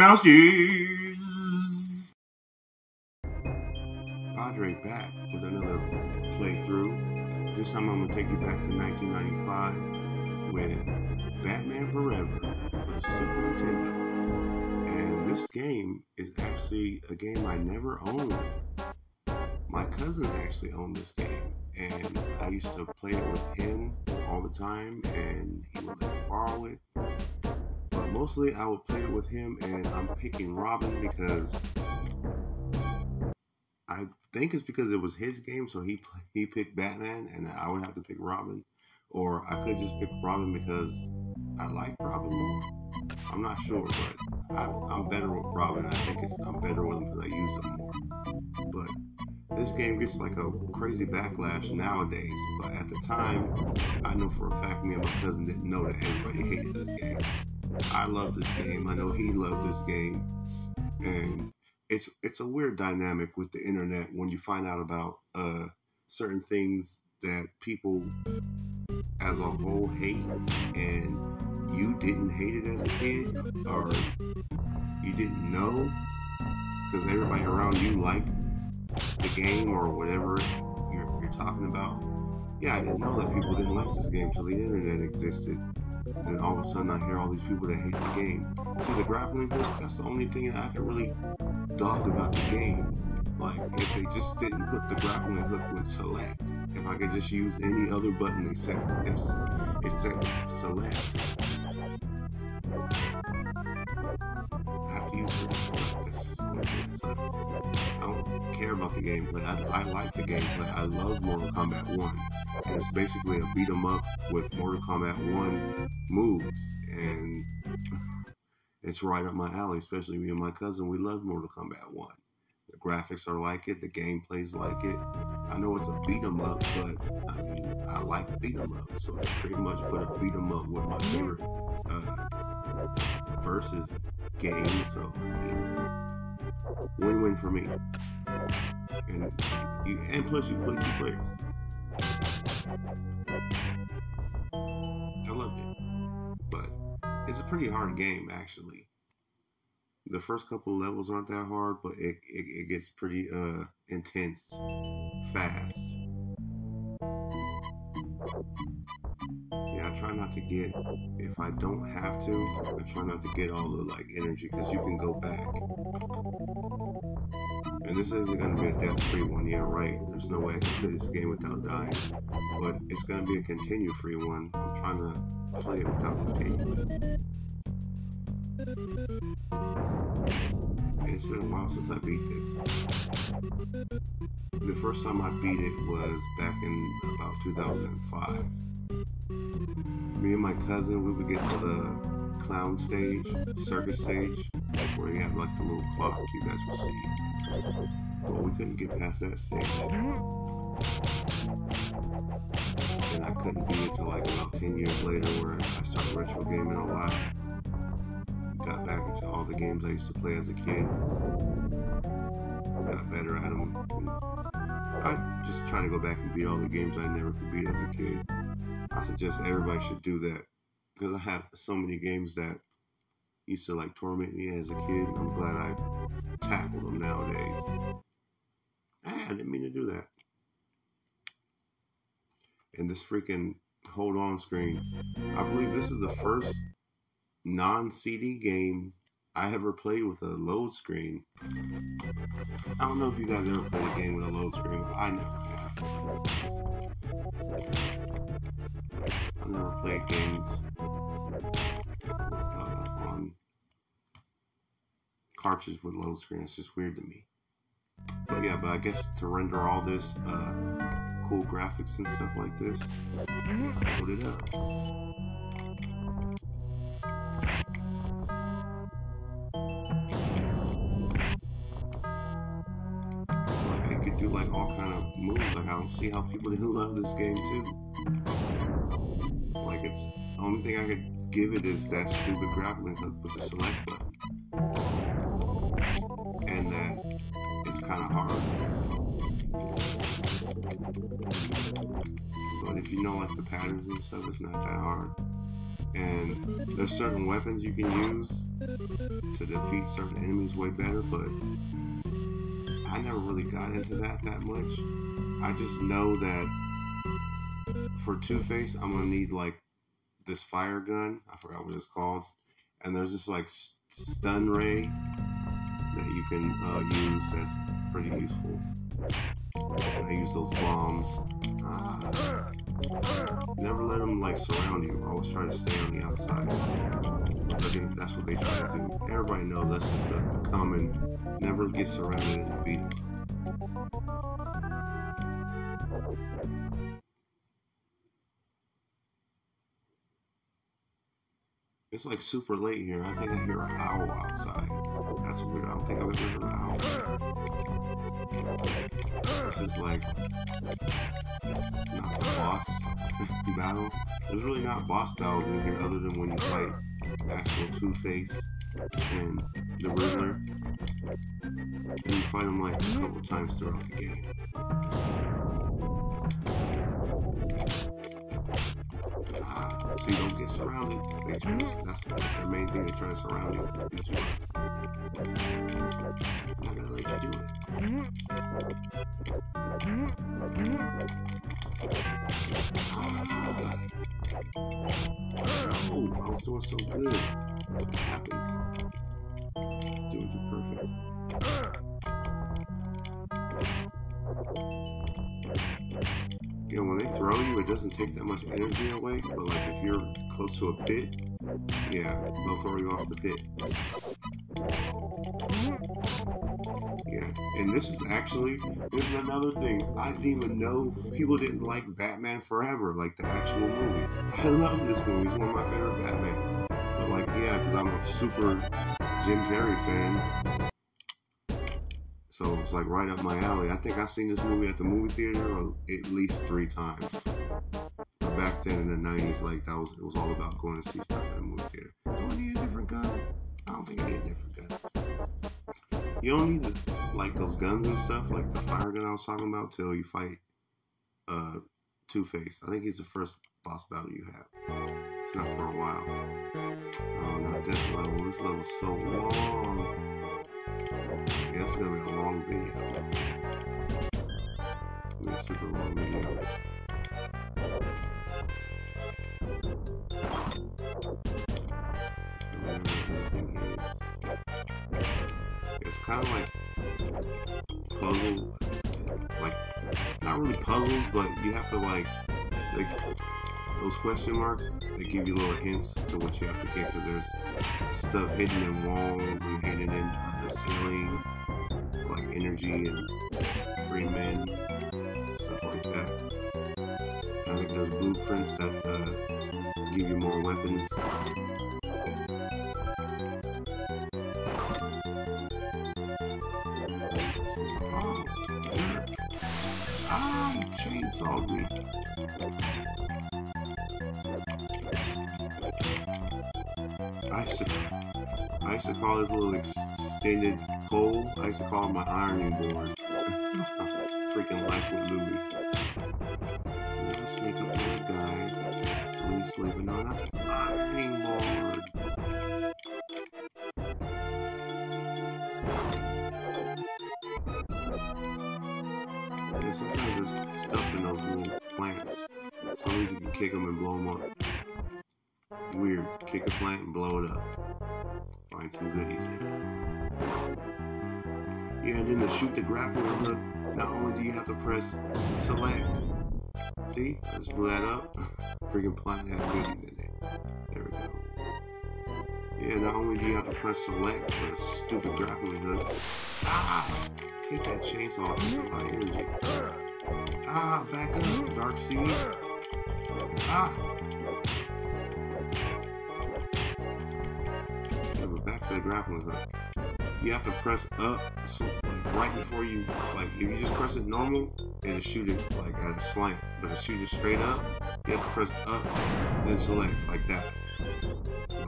Mouse Gears! Padre back with another playthrough. This time I'm going to take you back to 1995 with Batman Forever for the Super Nintendo. And this game is actually a game I never owned. My cousin actually owned this game, and I used to play it with him all the time, and he would let me borrow it mostly I would play it with him, and I'm picking Robin because I think it's because it was his game, so he he picked Batman, and I would have to pick Robin, or I could just pick Robin because I like Robin more. I'm not sure, but I, am better with Robin. I think it's I'm better with him because I use him more. But this game gets like a crazy backlash nowadays. But at the time, I know for a fact me and my cousin didn't know that everybody hated this game. I love this game. I know he loved this game, and it's it's a weird dynamic with the internet when you find out about uh, certain things that people as a whole hate, and you didn't hate it as a kid, or you didn't know because everybody around you liked the game or whatever you're, you're talking about. Yeah, I didn't know that people didn't like this game till the internet existed and all of a sudden I hear all these people that hate the game. See, the grappling hook, that's the only thing I can really dog about the game. Like, if they just didn't put the grappling hook with select, if I could just use any other button except, except select. I have to use select, that's just the only thing that sucks. Care about the gameplay. I, I like the gameplay. I love Mortal Kombat 1. And it's basically a beat 'em up with Mortal Kombat 1 moves. And it's right up my alley, especially me and my cousin. We love Mortal Kombat 1. The graphics are like it, the gameplay's like it. I know it's a beat 'em up, but I mean, I like beat 'em up. So I pretty much put a beat 'em up with my favorite uh, versus game. So, I mean, win win for me. And, and plus, you play two players. I loved it. But it's a pretty hard game, actually. The first couple levels aren't that hard, but it, it, it gets pretty uh, intense fast. Yeah, I try not to get, if I don't have to, I try not to get all the like energy because you can go back. And this isn't going to be a death-free one, yeah, right. There's no way I can play this game without dying. But it's going to be a continue-free one. I'm trying to play it without continuing. It's been a while since I beat this. The first time I beat it was back in about 2005. Me and my cousin, we would get to the clown stage, circus stage, where they have like the little clock you guys will see. But we couldn't get past that stage. And I couldn't do it till like about 10 years later where I started retro gaming a lot. Got back into all the games I used to play as a kid. Got better at them. And I just try to go back and beat all the games I never could beat as a kid. I suggest everybody should do that because I have so many games that used to like torment me as a kid. I'm glad I tackled them nowadays. Ah, I didn't mean to do that. And this freaking hold on screen. I believe this is the first non CD game I ever played with a load screen. I don't know if you guys ever played a game with a load screen. I never have. I never played games cartridges with load screen. It's just weird to me. But yeah, but I guess to render all this uh, cool graphics and stuff like this, load it up. I do like all kind of moves. Like I don't see how people didn't love this game too. Like it's the only thing I could give it is that stupid grappling hook with the select button. And that it's kind of hard. But if you know like the patterns and stuff, it's not that hard. and there's certain weapons you can use to defeat certain enemies way better, but I never really got into that that much. I just know that for Two-Face, I'm gonna need like this fire gun. I forgot what it's called. And there's this like stun ray that you can uh, use that's pretty useful. And I use those bombs. Ah. Never let them like surround you. Always try to stay on the outside. Again, that's what they try to do. Everybody knows that's just a common. Never get surrounded and beat. It's like super late here. I think I hear an owl outside. That's weird. I don't think I've ever heard an owl. This is like, it's not the boss battle. There's really not boss battles in here other than when you fight actual Two-Face and the Riddler. And you fight them like a couple times throughout the game. So you don't get surrounded. They try to, that's the main thing. they're trying to surround you. I'm not gonna let you do it. Oh, I was doing so good. That's what happens. Doing it perfect. You know, when they throw you, it doesn't take that much energy away. But like if you're close to a pit, yeah, they'll throw you off the pit. Yeah, and this is actually this is another thing. I didn't even know people didn't like Batman Forever, like the actual movie. I love this movie. It's one of my favorite Batmans. But like, yeah, because I'm a super Jim Carrey fan. So it's like right up my alley. I think I've seen this movie at the movie theater at least three times. Back then in the '90s, like that was it was all about going to see stuff at the movie theater. Do I need a different gun? I don't think I need a different gun. You don't need to, like those guns and stuff, like the fire gun I was talking about, till you fight uh, Two Face. I think he's the first boss battle you have. It's not for a while. Oh, not this level. This level's so long. Yeah, it's gonna be a long video. It's be a super long video. It's kind of like puzzle, like not really puzzles, but you have to like, like those question marks, they give you little hints to what you have to get because there's stuff hidden in walls and hidden in uh, the ceiling, like energy and free men, stuff like that. I think there's blueprints that uh, give you more weapons. Oh, ah, chainsaw me. I used to, call this little extended pole, I used to call my ironing board. Freaking life with Louie. You sneak up on that guy when he's sleeping on an ironing board. Yeah, sometimes there's stuff in those little plants. Some reason you can kick them and blow them up weird. Kick a plant and blow it up. Find some goodies in it. Yeah, and then to shoot the grappling hook, not only do you have to press select. See? I just blew that up. Freaking plant had goodies in it. There we go. Yeah, not only do you have to press select for the stupid grappling hook. Ah! Hit that chainsaw. A lot energy. Ah, back up. Dark Seed. Ah! Grappling hook. You have to press up, so like right before you, like if you just press it normal, it'll shoot it like at a slant. But to shoot it straight up, you have to press up, then select like that.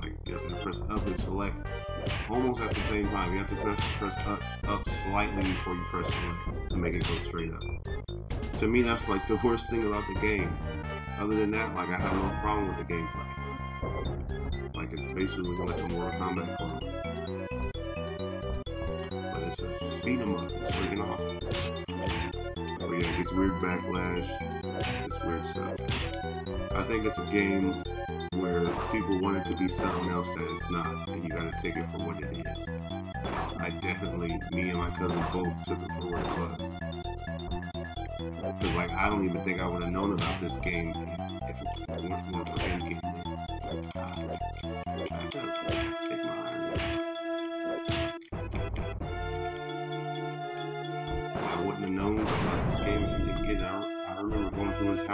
Like you have to press up and select almost at the same time. You have to press press up up slightly before you press select to make it go straight up. To me, that's like the worst thing about the game. Other than that, like I have no problem with the gameplay. Like it's basically like a Mortal Kombat clone. Up. It's freaking awesome. But yeah, it gets weird backlash, it's weird stuff. I think it's a game where people want it to be something else that it's not, and you gotta take it for what it is. I definitely, me and my cousin both took it for what it was. Because, like, I don't even think I would have known about this game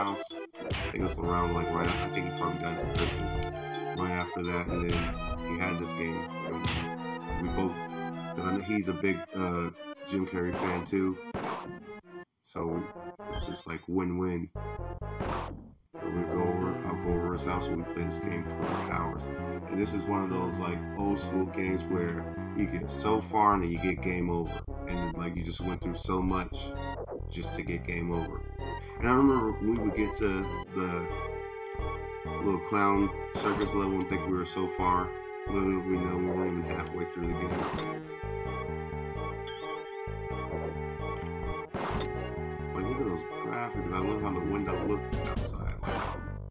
house. I think it was around like right. I think he probably got it for Christmas. Right after that, and then he had this game. And we both, because I know he's a big uh, Jim Carrey fan too. So it's just like win-win. We go over, I'll go over his house and we play this game for like hours. And this is one of those like old school games where you get so far and then you get game over. And then, like you just went through so much just to get game over. And I remember we would get to the little clown circus level and think we were so far. Little we know we weren't even halfway through the game. But look at those graphics. I love how the window looked outside.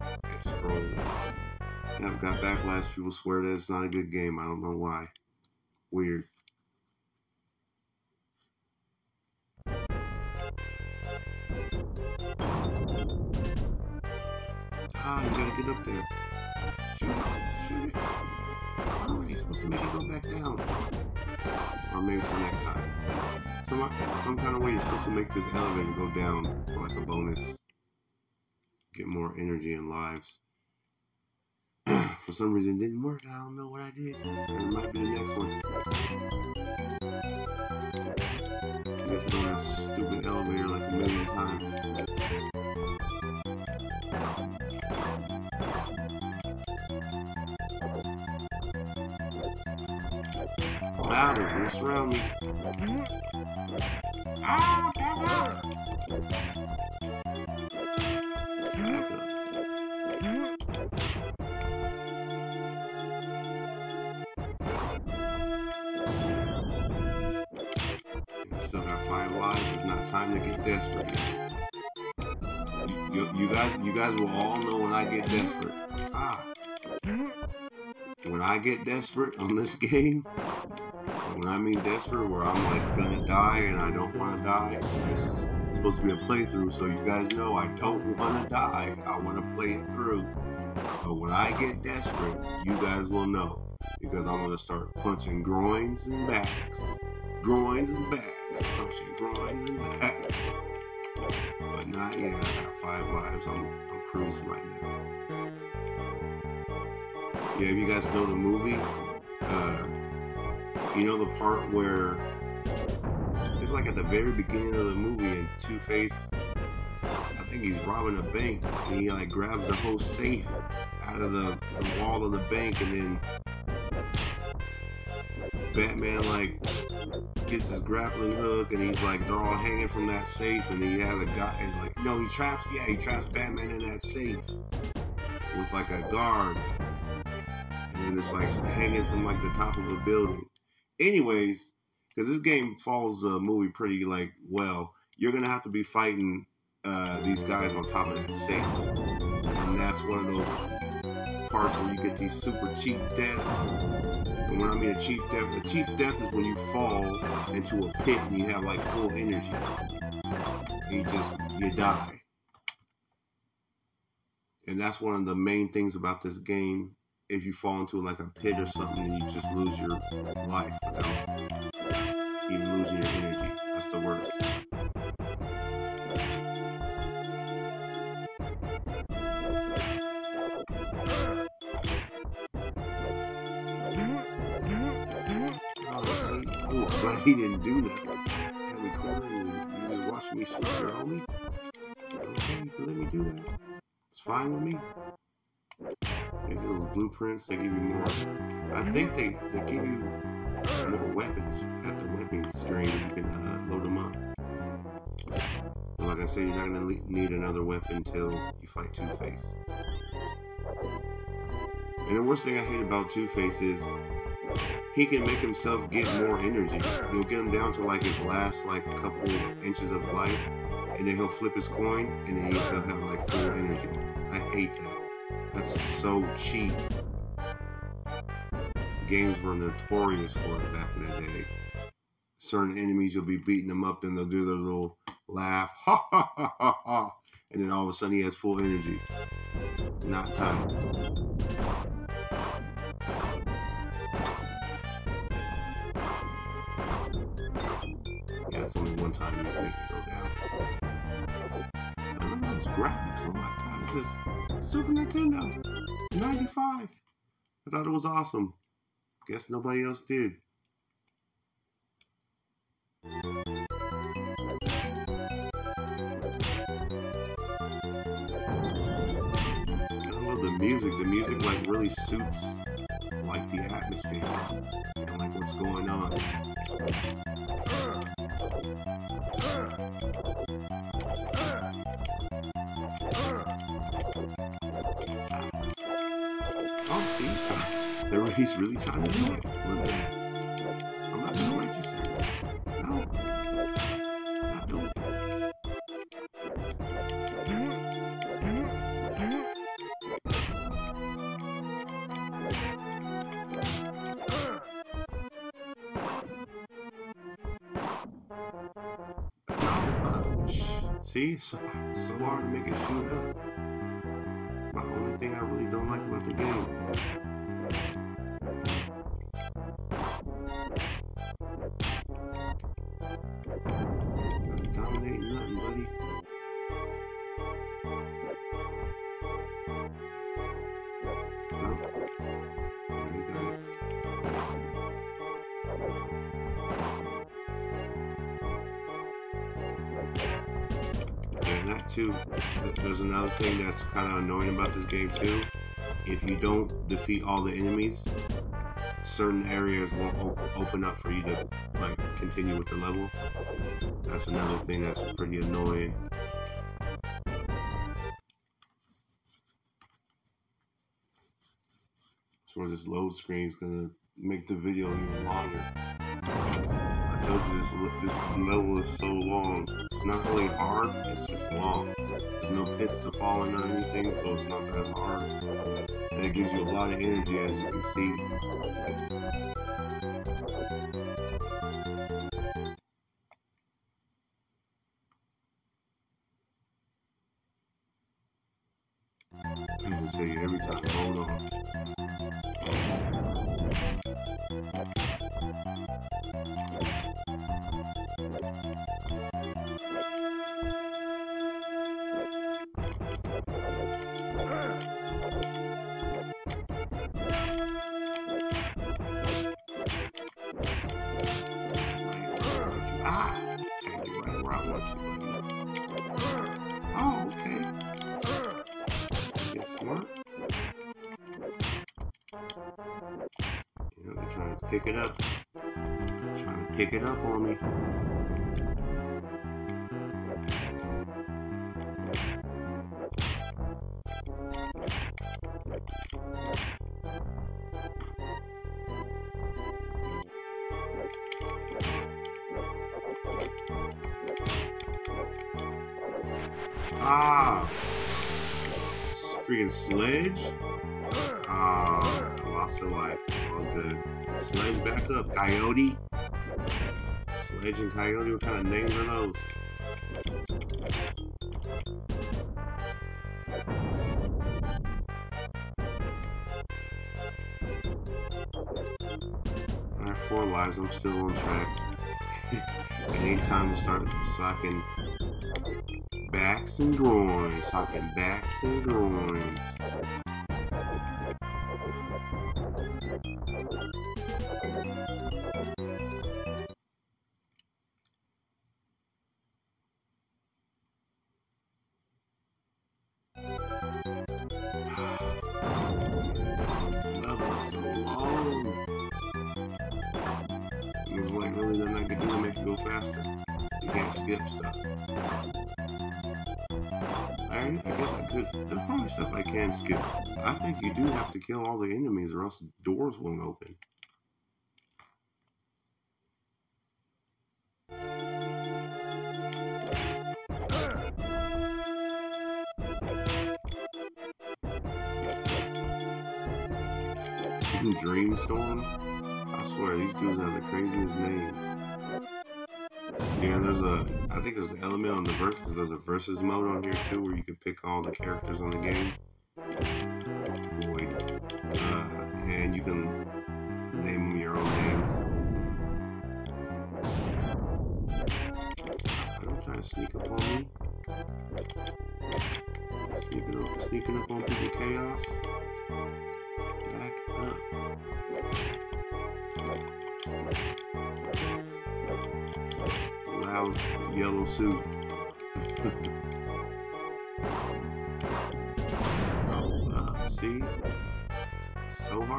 Like it scrolls. I've got backlash. People swear that it's not a good game. I don't know why. Weird. Ah, you gotta get up there. Shoot, shoot it. Oh, you're supposed to make it go back down. Or maybe it's the next time. Some, some kind of way you're supposed to make this elevator go down for like a bonus. Get more energy and lives. for some reason it didn't work. I don't know what I did. It might be the next one. Stupid elevator Back up. You still got five lives. It's not time to get desperate. You, you, you guys, you guys will all know when I get desperate. Ah, when I get desperate on this game, when I mean desperate, where I'm like gonna die and I don't want to die. This is supposed to be a playthrough, so you guys know I don't want to die. I want to play it through. So when I get desperate, you guys will know because I'm gonna start punching groins and backs, groins and backs, punching groins and backs. But not yet. I got five lives. I'm, I'm cruising right now. Yeah, if you guys know the movie, uh, you know the part where it's like at the very beginning of the movie, and Two Face, I think he's robbing a bank, and he like grabs the whole safe out of the, the wall of the bank, and then Batman like gets his grappling hook, and he's like they're all hanging from that safe, and he has a guy, and like no, he traps, yeah, he traps Batman in that safe with like a guard, and then it's like hanging from like the top of a building. Anyways, because this game follows the movie pretty like well, you're gonna have to be fighting uh, these guys on top of that safe, and that's one of those parts where you get these super cheap deaths. And when I mean a cheap death, a cheap death is when you fall into a pit and you have like full energy, you just you die. And that's one of the main things about this game. If you fall into like a pit or something, you just lose your life without even losing your energy. That's the worst. Oh. Glad he didn't do that. Cornered and you just watching me slaughter, homie. Okay, you can let me do that. It's fine with me. Are those blueprints, they give you more. I think they, they give you more weapons at the weapons screen. You can uh, load them up. And like I said, you're not gonna need another weapon until you fight Two Face. And the worst thing I hate about Two Face is he can make himself get more energy. He'll get him down to like his last like couple inches of life, and then he'll flip his coin, and then he'll have like full energy. I hate that. That's so cheap. Games were notorious for it back in the day. Certain enemies, you'll be beating them up, and they'll do their little laugh, ha ha ha ha ha, and then all of a sudden he has full energy. Not time. Yeah, it's only one time you can make it go down. At those graphics. Oh my god, this is Super Nintendo 95. I thought it was awesome. Guess nobody else did. I love the music. The music like really suits like the atmosphere and like what's going on. He's really trying to do it. Look at that. I'm not gonna let you say No. Not doing it. See, so, so hard to make it shoot up. It's my only thing I really don't like about the game. There's another thing that's kind of annoying about this game too. If you don't defeat all the enemies, certain areas won't op open up for you to like continue with the level. That's another thing that's pretty annoying. So this load screen is gonna make the video even longer. I told you this, this level is so long. It's not really hard, it's just long. There's no pits to fall in or anything, so it's not that hard. And it gives you a lot of energy as you can see. Pick it up. Trying to pick it up on me. Ah! Freaking sledge? Back up, coyote. Sledge and coyote, what kind of names are those? I have four lives, I'm still on track. I need time to start socking backs and groins. Socking backs and groins. Kill all the enemies or else doors won't open. Dreamstorm. I swear, these dudes have the craziest names. Yeah, there's a, I think there's an element on the verse because there's a versus mode on here too where you can pick all the characters on the game. Can name them your own names. Don't try to sneak up on me. Sneaking up, sneaking up on people chaos. Back up. Loud yellow suit.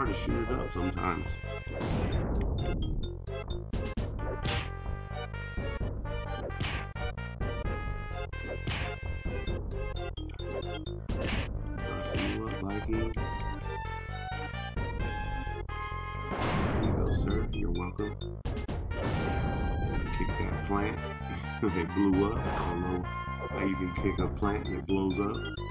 To shoot it up sometimes. see what, Viking? sir. You're welcome. Kick that plant. it blew up. I don't know how you can kick a plant and it blows up.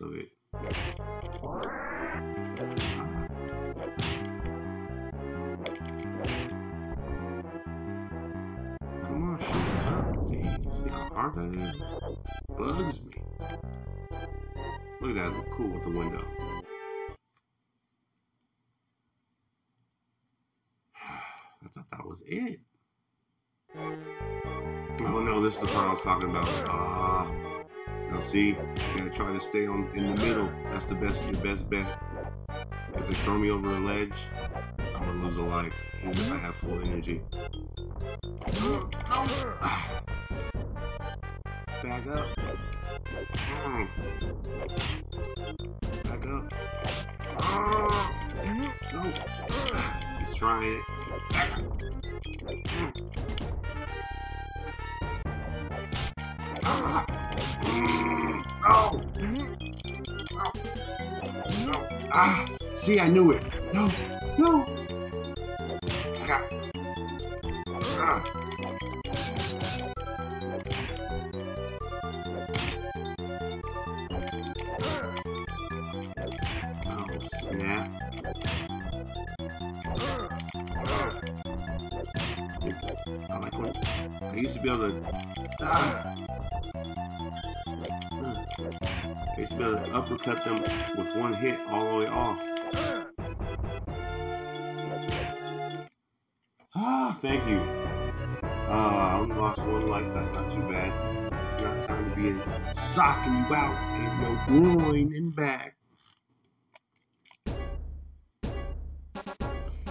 Of it. Come on, it up, dude. See how hard that is? Bugs me. Look at that, look cool with the window. I thought that was it. Oh no, this is the part I was talking about. Ah. Now see, you gotta try to stay on in the middle. That's the best, your best bet. If they throw me over a ledge, I'm gonna lose a life, even if I have full energy. Back up. Back up. No. He's trying Oh. Ah, see, I knew it. Thank you. Ah, I only lost one life. That's not too bad. It's not time to be socking you out in your groin and back.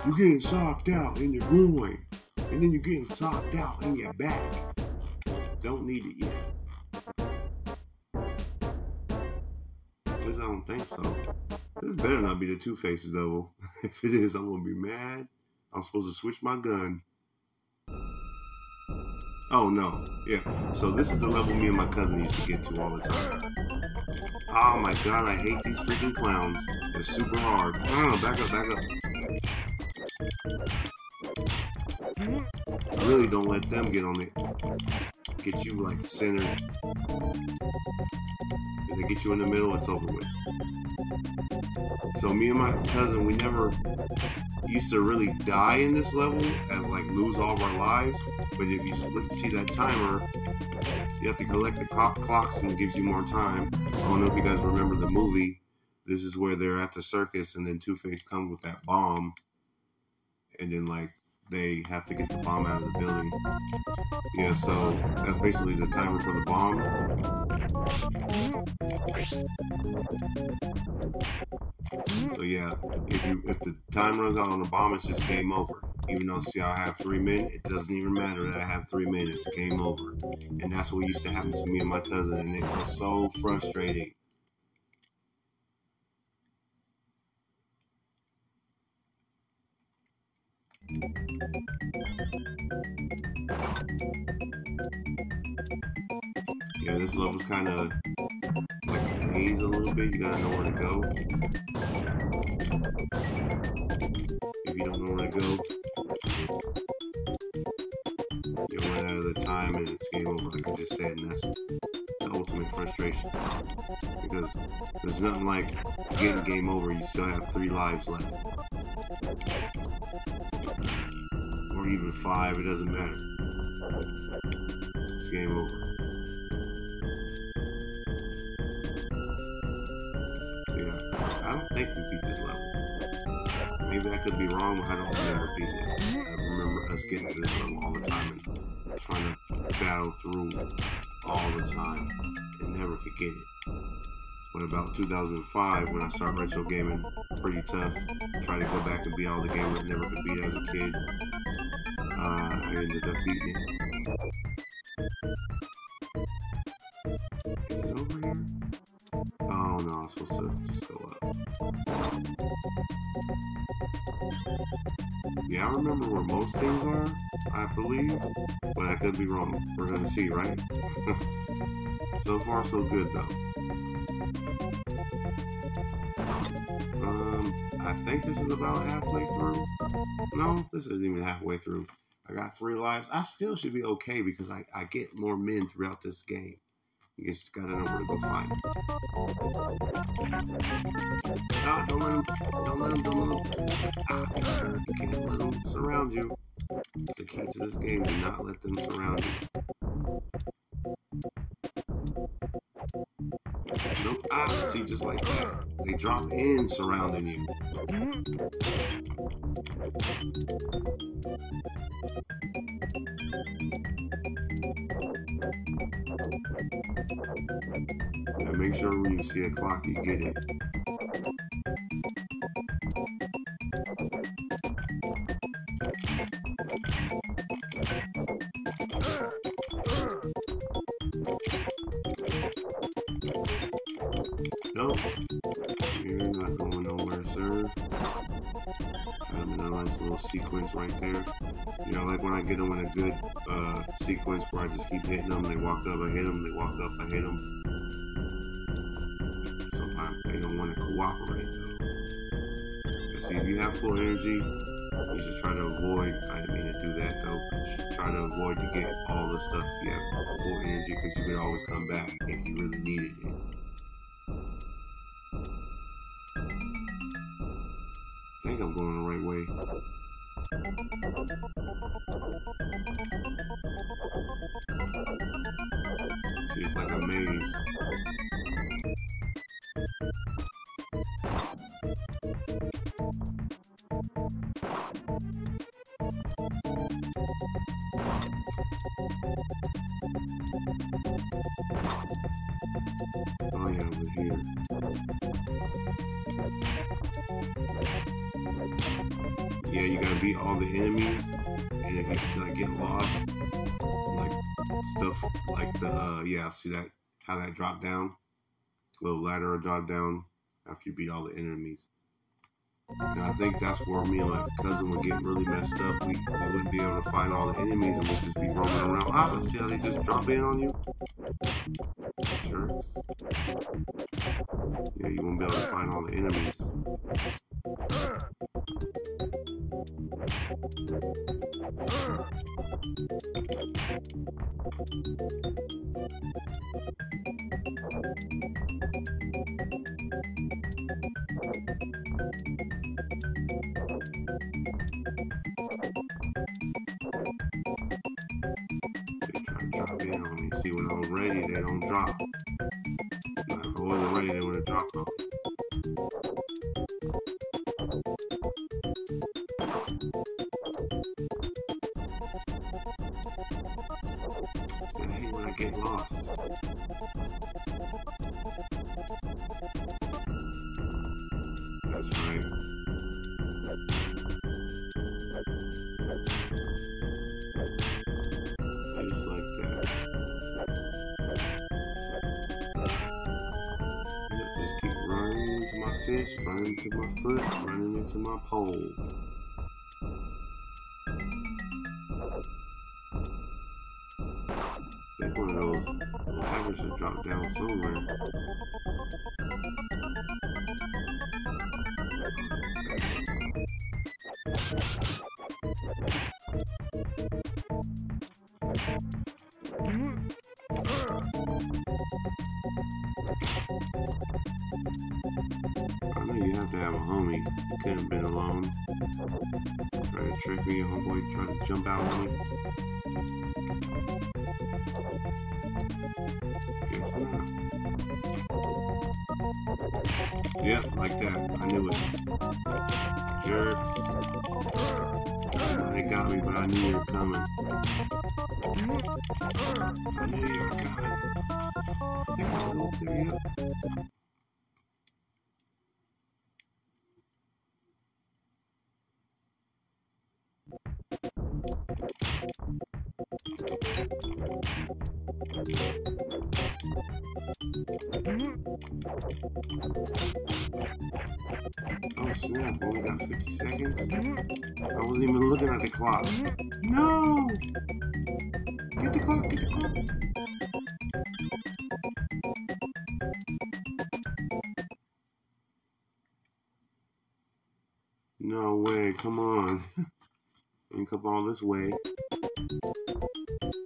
You're getting socked out in your groin, and then you're getting socked out in your back. Don't need it yet. Least I don't think so. This better not be the Two Faces though. if it is, I'm gonna be mad. I'm supposed to switch my gun. Oh no, yeah. So this is the level me and my cousin used to get to all the time. Oh my god, I hate these freaking clowns. They're super hard. Oh, back up, back up. Really don't let them get on it. Get you like centered. If they get you in the middle, it's over with. So me and my cousin, we never used to really die in this level as like lose all of our lives. But if you see that timer, you have to collect the clocks and it gives you more time. I don't know if you guys remember the movie. This is where they're at the circus and then Two Face comes with that bomb, and then like they have to get the bomb out of the building. Yeah, so that's basically the timer for the bomb. So yeah, if you if the time runs out on the bomb, it's just game over. Even though see I have three minutes, it doesn't even matter that I have three minutes. Game over, and that's what used to happen to me and my cousin, and it was so frustrating. Yeah, this level's kind of like a maze a little bit. You gotta know where to go. If you don't know where to go, you'll run out of the time and it's game over, like I just said, and that's the ultimate frustration. Because there's nothing like getting game over, you still have three lives left. Or even five, it doesn't matter. It's game over. I don't think we beat this level. Maybe I could be wrong, but I don't remember beating it. I remember us getting to this level all the time and trying to battle through all the time and never could get it. But about 2005, when I started retro gaming, pretty tough. Tried to go back and beat all the games I never could beat as a kid. Uh, I ended up beating it. Is it over here? Oh no, I'm supposed to just go up. Yeah, I remember where most things are, I believe, but I could be wrong. We're gonna see, right? so far, so good though. Um, I think this is about halfway through. No, this isn't even halfway through. I got three lives. I still should be okay because I, I get more men throughout this game. You just gotta know where to go find. No, don't let them, don't let them, don't let them. Ah, you can't let them surround you. It's the key to this game. Do not let them surround you. Nope. Ah, see, just like that. They drop in surrounding you. And make sure when you see a clock, you get it. Sequence where I just keep hitting them, they walk up, I hit them, they walk up, I hit them. Sometimes they don't want to cooperate though. But see, if you have full energy, you should try to avoid, I didn't mean to do that though, try to avoid to get all the stuff you have full energy because you could always come back if you really needed it. I think I'm going the right way. Maze. Oh yeah, over here. Yeah, you gotta beat all the enemies, and if you like get lost, stuff like the uh, yeah, see that how that dropped down, little ladder drop down after you beat all the enemies. And I think that's where me and my cousin would get really messed up. We, we wouldn't be able to find all the enemies and we'd just be roaming around. Ah, see how they just drop in on you? Jerks. Yeah, you won't be able to find all the enemies ready, they don't drop. If it wasn't ready, they would have dropped them. When I get lost. That's right. Just like that. Just keep running into my fist, running into my foot, running into my pole. Drop down. I know you have to have a homie. You couldn't have been alone. Trying to trick me, homeboy trying to jump out on me. Coming. I knew you were coming. Go. There you. Oh snap, only got 50 seconds? I wasn't even looking at the clock. No! This way.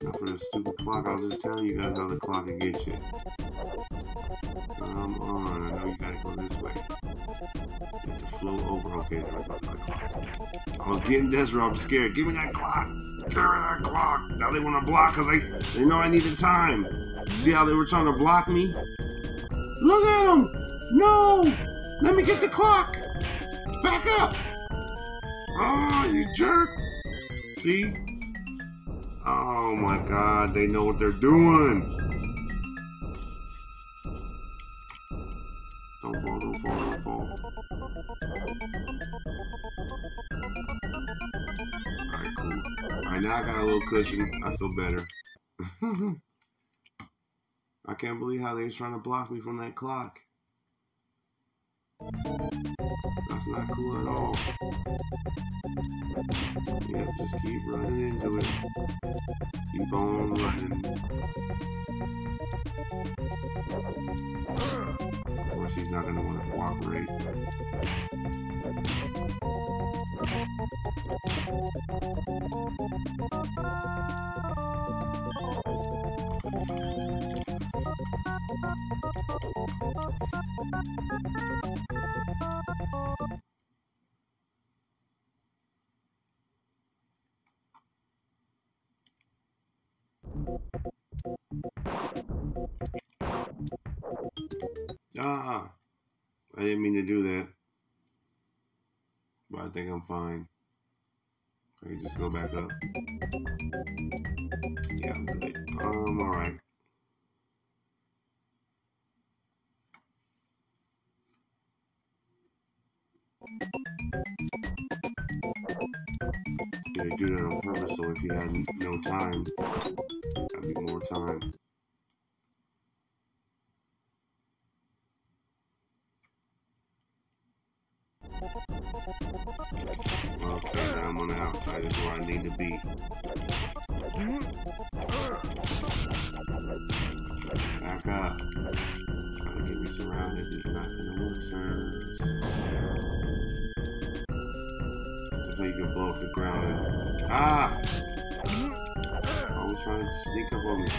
Not for the stupid clock. I was just telling you guys how the clock can get you. Come on, I know you gotta go this way. You have to flow over. Okay, there we go. That clock. I was getting desperate. I'm scared. Give me that clock. Give me that clock. Now they want to block because they, they know I need the time. See how they were trying to block me? Look at them. No. Let me get the clock. See? Oh my god, they know what they're doing. Don't fall, don't fall, don't fall. Alright, cool. Alright, now I got a little cushion. I feel better. I can't believe how they was trying to block me from that clock. That's not cool at all. Yep, just keep running into it. Keep on running. Of course, he's not going to want to cooperate. Ah, I didn't mean to do that. But I think I'm fine. I can just go back up. Yeah, I'm good. Um, alright. Yeah, do that on purpose, so if you had no time, that'd be more time. To be. Back up. Trying to get me surrounded is not gonna work, sirs. So you can blow up the ground and... Ah! Always trying to sneak up on me.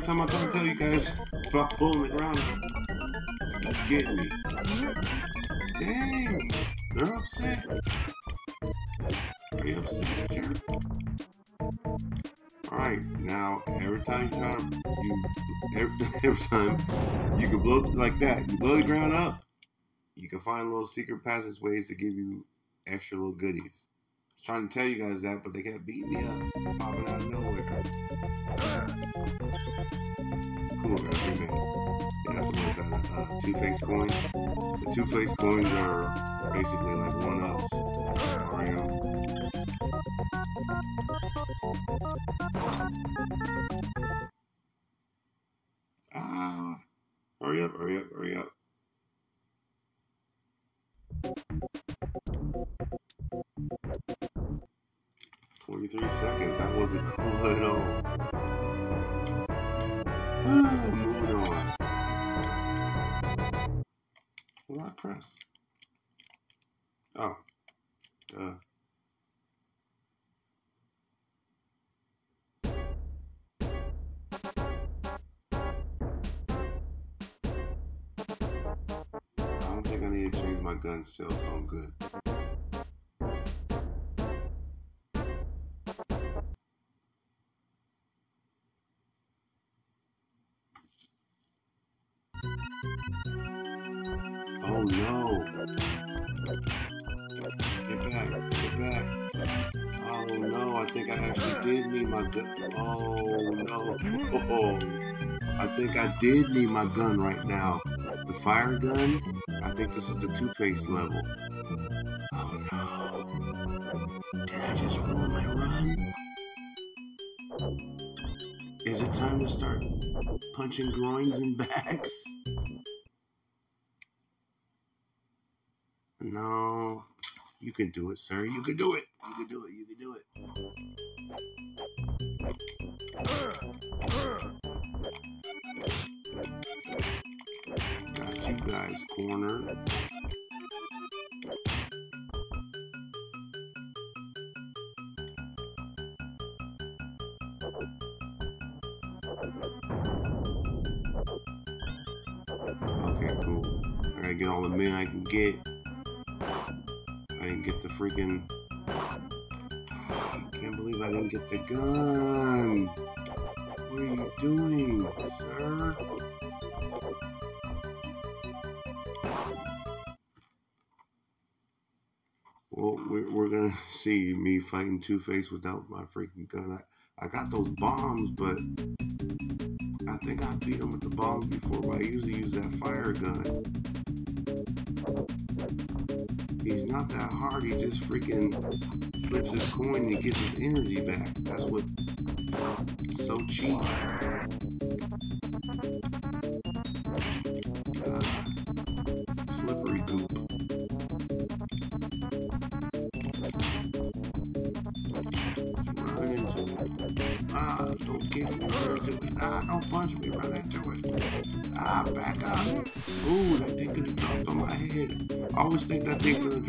Every time I try to tell you guys about blowing the ground, you get me. Dang, they're upset. Are you upset, jerk? Alright, now every time you try to, you every, every time you can blow like that, you blow the ground up, you can find little secret passageways to give you extra little goodies. Trying to tell you guys that, but they kept beating me up, popping out of nowhere. Cool, man. Yeah, that's what it's uh, two-face coin. The two-face coins are basically like one-ups. Ah, hurry up, hurry up, hurry up. Twenty-three seconds. That wasn't cool at all. Moving on. What I press? Oh. Uh. I don't think I need to change my gun still, so I'm good. Did need my gun right now. The fire gun? I think this is the two-face level. Oh no. Did I just ruin my run? Is it time to start punching groins and backs? No. You can do it, sir. You can do it. You can do it. You can do it. Guys cornered. Okay, cool. I gotta get all the men I can get. I didn't get the freaking. Can't believe I didn't get the gun. What are you doing, sir? See me fighting Two Face without my freaking gun. I, I got those bombs, but I think I beat him with the bombs before, but I usually use that fire gun. He's not that hard, he just freaking flips his coin and gets his energy back. That's what so cheap.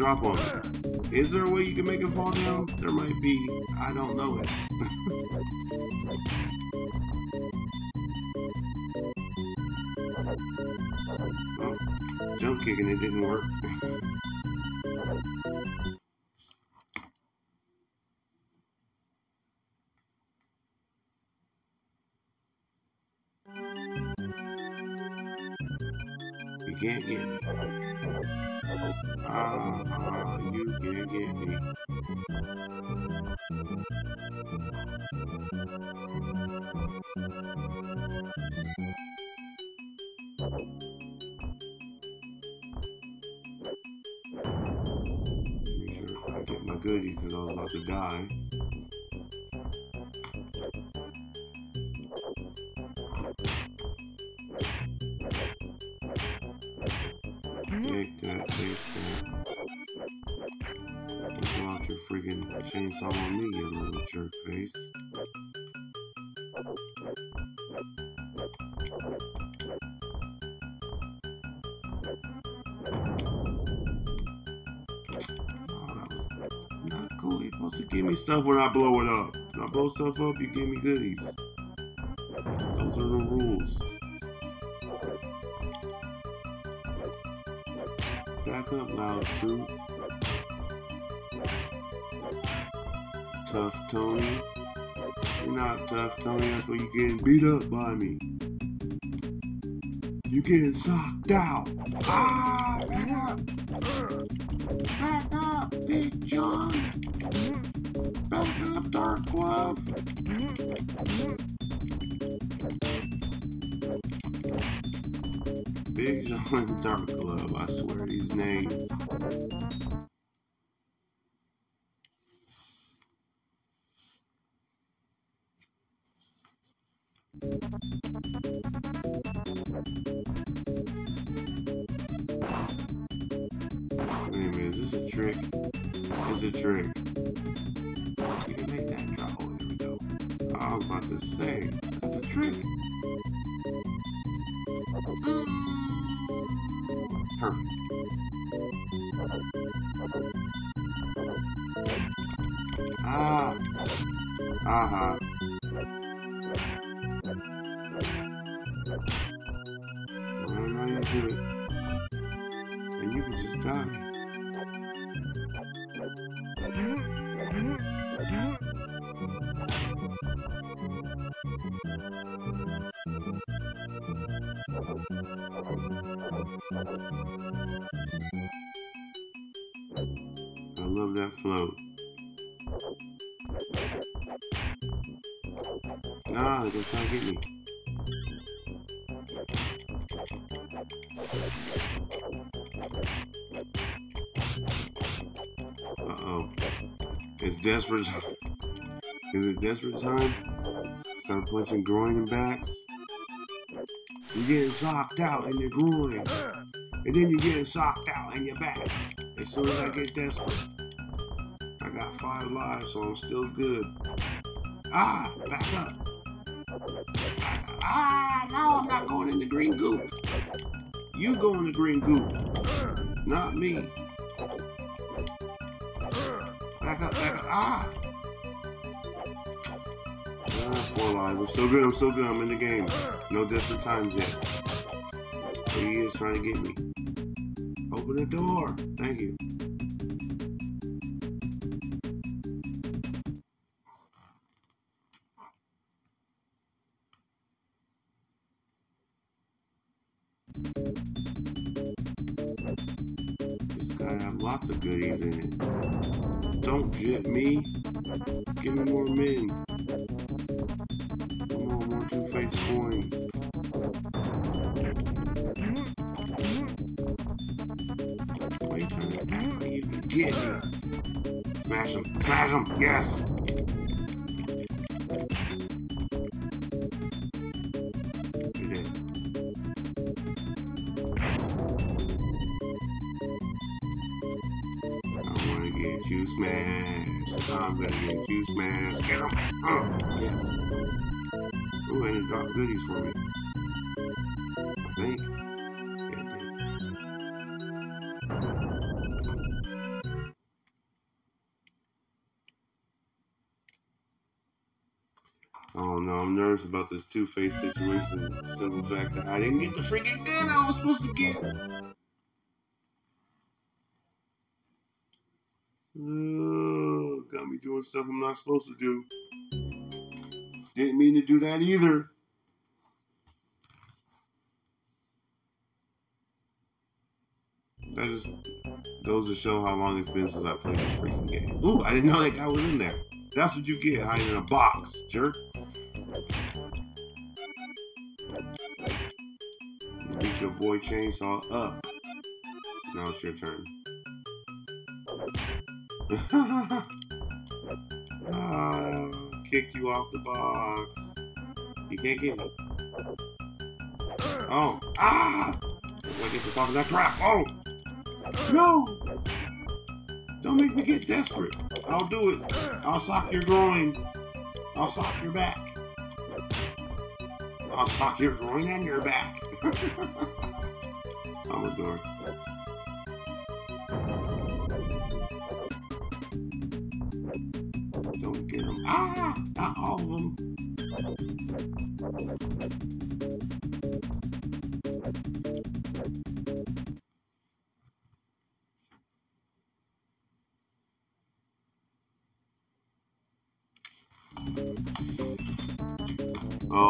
Drop on me. Is there a way you can make it fall down? There might be. I don't know it. well, jump kicking it didn't work. goodies because I was about to die. Take that, take that. Don't out your friggin' chainsaw on me, you little jerk face. Give me stuff when I blow it up. When I blow stuff up, you give me goodies. Those are the rules. Back up, loud suit. tough, Tony. You're not tough, Tony. That's why you're getting beat up by me. You're getting socked out. Ah, back up. Nah, they're trying to get me. Uh-oh. It's desperate. Is it desperate time? Start punching groin and backs. You're getting socked out in your groin. And then you're getting socked out in your back. As soon as I get desperate I got five lives, so I'm still good. Ah, back up. Ah, no, I'm not going in the green goop. You go in the green goop, not me. Back up, back up. Ah. ah four lives. I'm so good. I'm so good. I'm in the game. No desperate times yet. But he is trying to get me. Open the door. Thank you. Goodies in it. About this two-face situation. Simple fact that I didn't get the freaking gun I was supposed to get. Oh, got me doing stuff I'm not supposed to do. Didn't mean to do that either. That just goes to show how long it's been since I played this freaking game. Ooh, I didn't know that guy was in there. That's what you get hiding in a box, jerk. Beat your boy Chainsaw up. Now it's your turn. ah, kicked you off the box. You can't get me. Oh, ah! I get to talk to that crap. Oh! No! Don't make me get desperate. I'll do it. I'll sock your groin. I'll sock your back. I'll sock your groin and your back. I'm Don't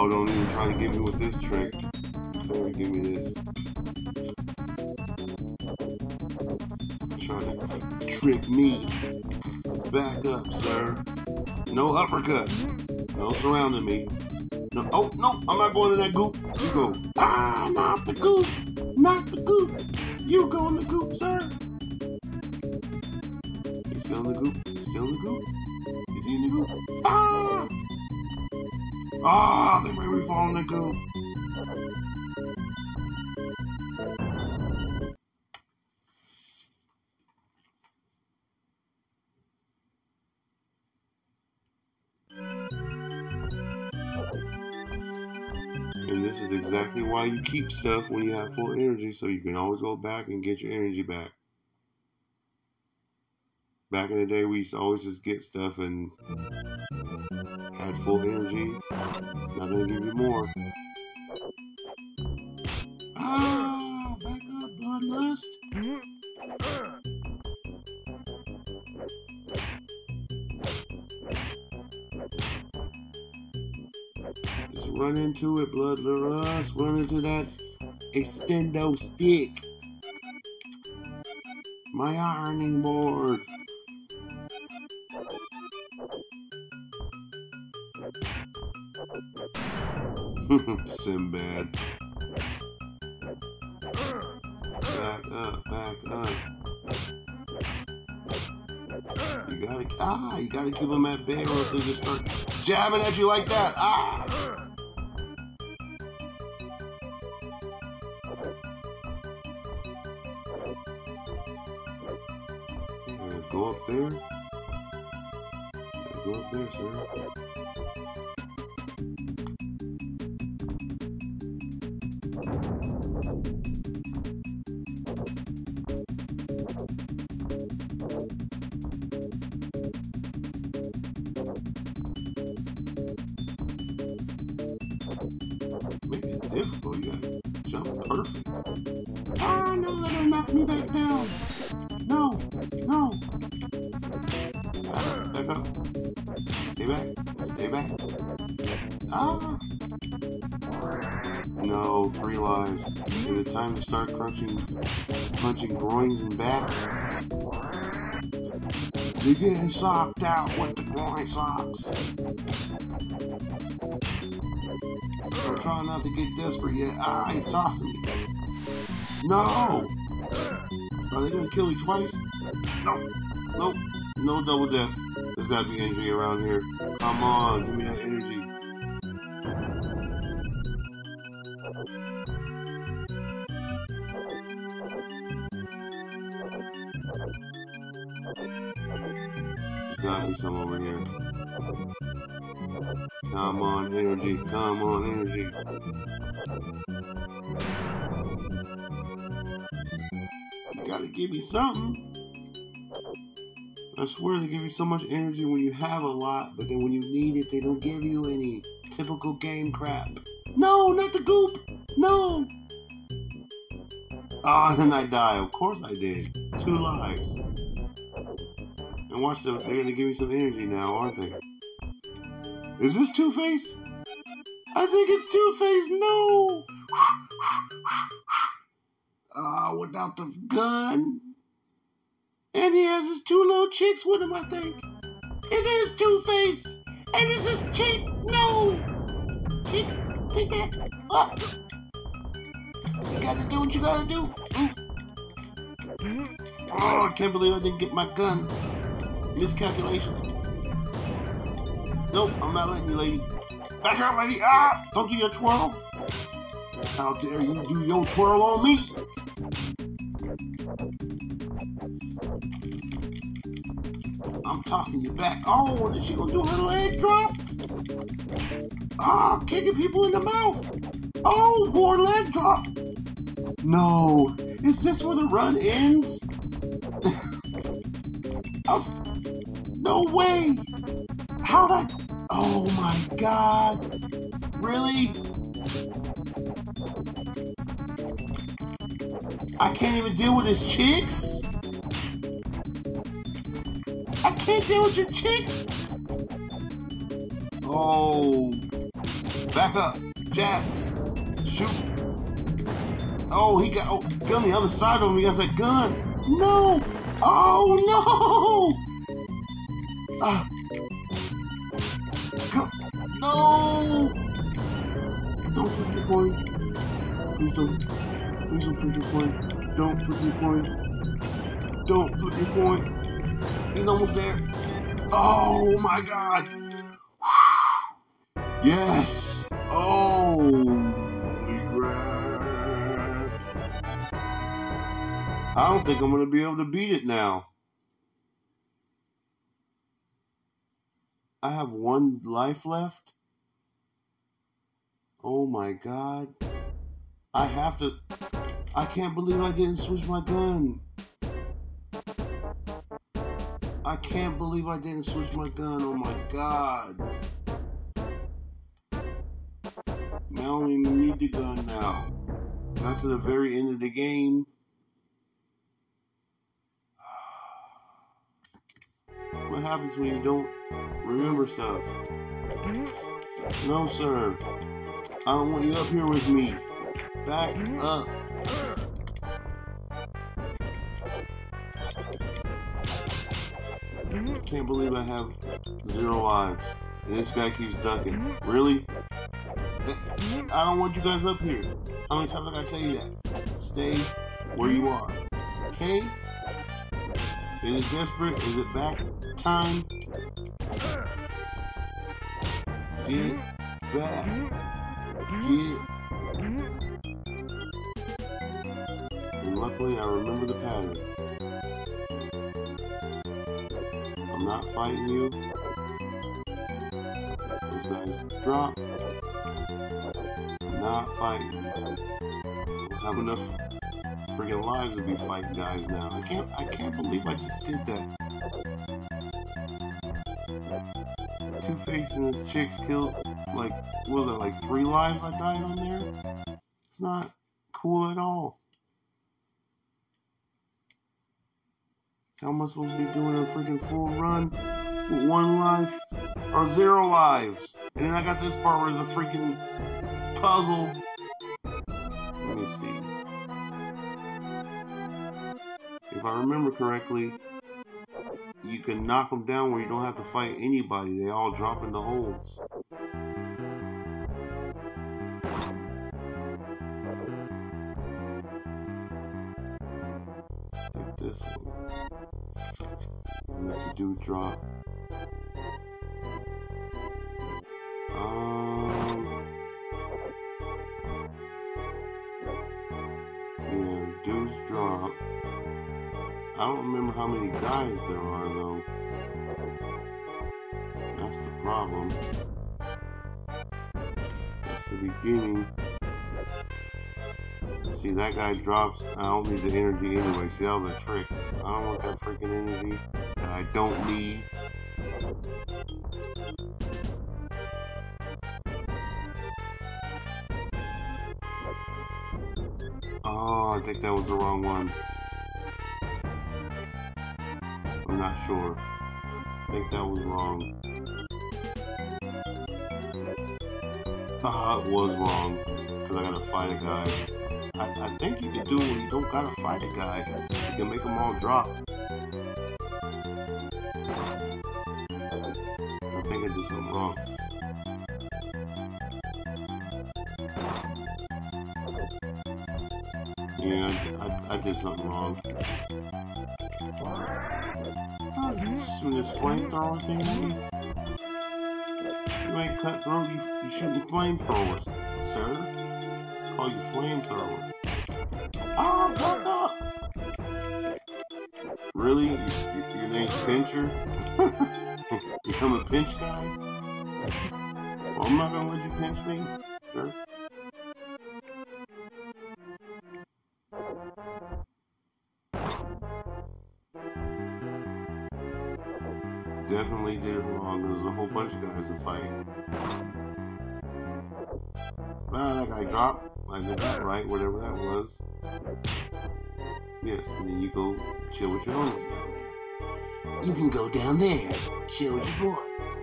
Oh, don't even try to get me with this trick. Don't give me this. Trying to trick me. Back up, sir. No uppercuts. Surrounding me. No, oh, no, I'm not going to that goop. You go. Ah, not the goop. Not the goop. You go in the goop, sir. He's still in the goop. He's still in the goop. Is he in the goop? Ah! Ah, they made me fall in the goop. And this is exactly why you keep stuff when you have full energy, so you can always go back and get your energy back. Back in the day, we used to always just get stuff and full energy. It's not gonna give you more. Ah, back up, bloodlust. Just run into it, bloodlust. Run into that extendo stick. My ironing board. Sinbad. Back up, back up. You gotta, ah, you gotta keep him at bay or else he'll just start jabbing at you like that. Ah! Socked out with the groin socks. I'm trying not to get desperate yet. Ah, he's tossing me. No! Are they gonna kill me twice? No. Nope. No double death. There's gotta be energy around here. Come on, give me that energy. Gotta be some over here. Come on, energy. Come on, energy. You gotta give me something. I swear they give you so much energy when you have a lot, but then when you need it, they don't give you any. Typical game crap. No, not the goop! No! Ah, oh, and I die. Of course I did. Two lives. And watch them. They're gonna give me some energy now, aren't they? Is this Two Face? I think it's Two Face. No! Ah, uh, without the gun. And he has his two little chicks with him, I think. It is Two Face. And it's his chick. No! Take, take that. Oh. You gotta do what you gotta do. Oh, I can't believe I didn't get my gun. Miscalculations. Nope, I'm not letting you, lady. Back out, lady. Ah! Don't do your twirl. How dare you do your twirl on me? I'm tossing you back. Oh, and she gonna do her leg drop? Ah, kicking people in the mouth. Oh, more leg drop. No, is this where the run ends? was... No way. How'd I... Oh my god. Really? I can't even deal with his chicks? I can't deal with your chicks? Oh. Back up. Jab. Shoot. Oh, he got oh, get on the other side of him. He has that gun. No. Oh no. Ah. Go. No. Don't flip your coin. Please don't. Please don't your coin. Don't your coin. Don't your coin. He's almost there. Oh my god. Yes. Oh. I don't think I'm going to be able to beat it now. I have one life left. Oh my god. I have to. I can't believe I didn't switch my gun. I can't believe I didn't switch my gun. Oh my god. I don't even need the gun now. Got to the very end of the game. What happens when you don't remember stuff? Mm-hmm. No, sir. I don't want you up here with me. Back mm-hmm. up. I can't believe I have zero lives. And this guy keeps ducking. Really? I don't want you guys up here. How many times I gotta tell you that? Stay where you are. Okay? Is it desperate? Is it back time? Get back. Get. And luckily, I remember the pattern. I'm not fighting you. Those guys drop. I'm not fighting. I have enough friggin' lives to be fighting guys now. I can't I can't believe I just did that. Two Face and his chicks killed like was it like three lives I died on there? It's not cool at all. How am I supposed to be doing a freaking full run with one life or zero lives? And then I got this part where a freaking puzzle. Let me see. If I remember correctly, you can knock them down where you don't have to fight anybody. They all drop in the holes. Take this one. Make the dude drop. Um, I don't remember how many guys there are, though. That's the problem. That's the beginning. See, that guy drops. I don't need the energy anyway. See, that was a trick. I don't want that freaking energy I don't need. Oh, I think that was the wrong one. Not sure. I think that was wrong. Ah, it was wrong. Because I gotta fight a guy. I, I think you can do it you don't gotta fight a guy. You can make them all drop. I think I did something wrong. Yeah, I, I, I did something wrong. Flamethrower thing at me? You ain't cutthroat, you, you shooting flamethrowers, sir. Call you flamethrower. Ah, back up! Really? Your, your name's Pincher? you come to pinch guys? Well, I'm not gonna let you pinch me, bunch of guys to fight. Well, that guy dropped. I did that right, whatever that was. Yes, and then you go chill with your homies down there. You can go down there, chill with your boys.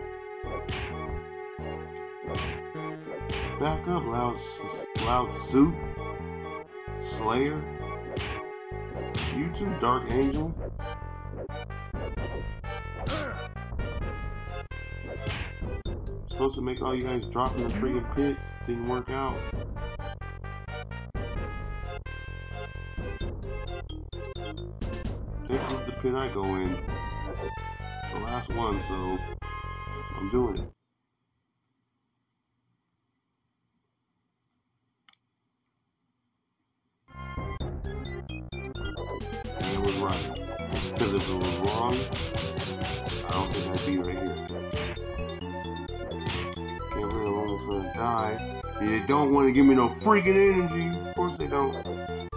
Back up, loud, loud suit. Slayer. You too, Dark Angel. Supposed to make all you guys drop in the freaking pits. Didn't work out. I think this is the pit I go in. It's the last one, so I'm doing it. Want to give me no freaking energy. Of course they don't. Of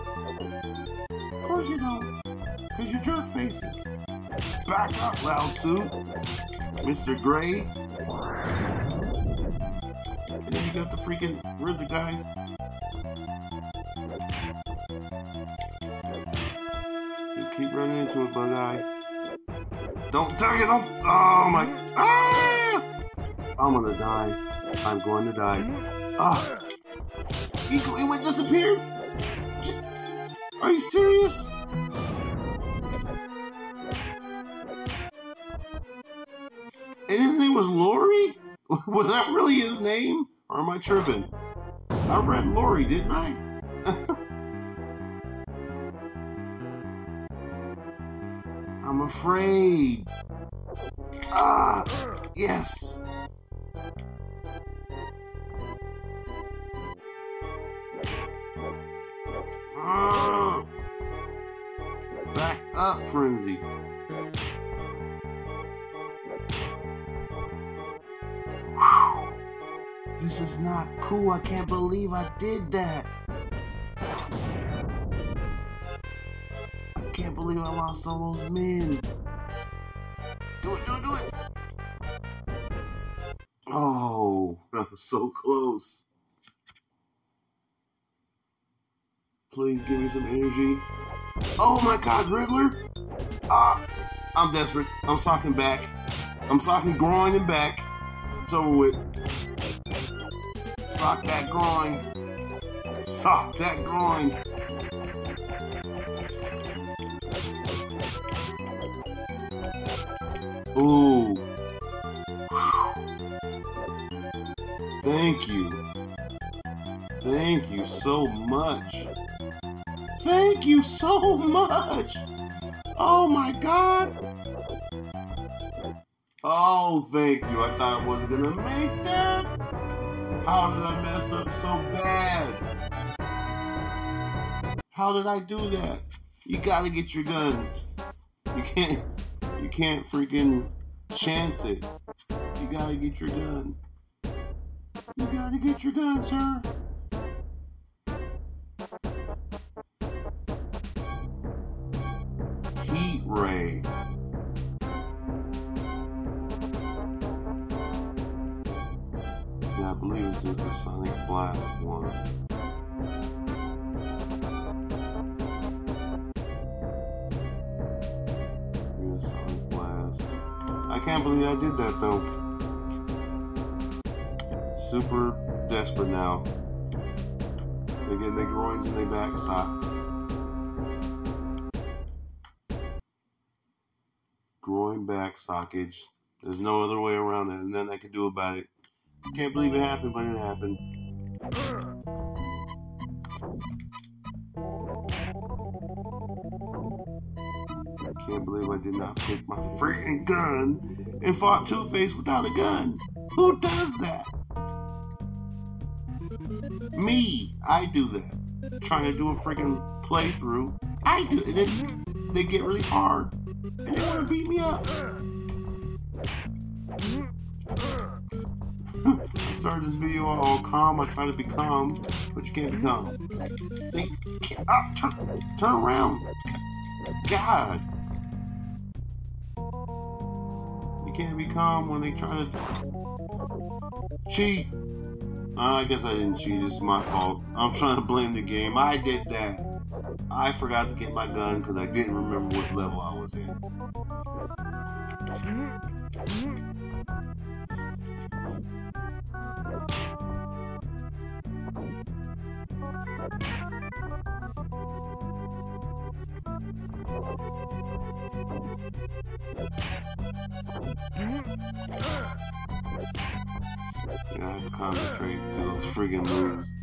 course you don't. Because you're jerk faces. Back up, loud suit. Mr. Gray. And then you got the freaking RZA guys. Just keep running into it, bug eye. Don't take it, don't. Oh my. Ah! I'm gonna die. I'm going to die. Ah! He, he went disappeared? Are you serious? And his name was Lori? Was that really his name? Or am I tripping? I read Lori, didn't I? I'm afraid. Ah, yes. Up, Frenzy. This is not cool. I can't believe I did that. I can't believe I lost all those men. Do it, do it, do it. Oh, that was so close. Please give me some energy. Oh my god, Riddler! Ah, I'm desperate. I'm socking back. I'm socking groin and back. It's over with. Sock that groin. Sock that groin. Ooh. Thank you. Thank you so much. Thank you so much. Oh my god. Oh, thank you. I thought I wasn't gonna make that. How did I mess up so bad? How did I do that? You gotta get your gun. You can't you can't freaking chance it. You gotta get your gun. You gotta get your gun, sir. Blast one. Sonic Blast. I can't believe I did that though. Super desperate now. They're getting their groins and their back socked. Groin back sockage. There's no other way around it, and nothing I can do about it. Can't believe it happened, but it happened. I can't believe I did not pick my freaking gun and fought Two Face without a gun. Who does that? Me. I do that. Trying to do a freaking playthrough. I do it. Then they get really hard. And they want to beat me up. I started this video all calm. I try to be calm, but you can't be calm. See? Ah, turn, turn around. God. You can't be calm when they try to cheat. Uh, I guess I didn't cheat. It's my fault. I'm trying to blame the game. I did that. I forgot to get my gun because I didn't remember what level I was in. I have to concentrate to those friggin' moves.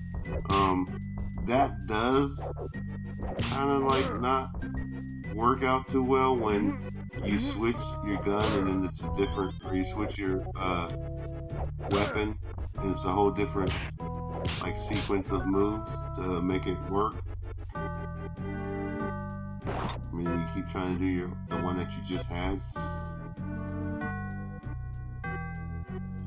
Um, that does kind of like not work out too well when you switch your gun and then it's a different, or you switch your uh, weapon and it's a whole different like sequence of moves to make it work. I mean, you keep trying to do your the one that you just had.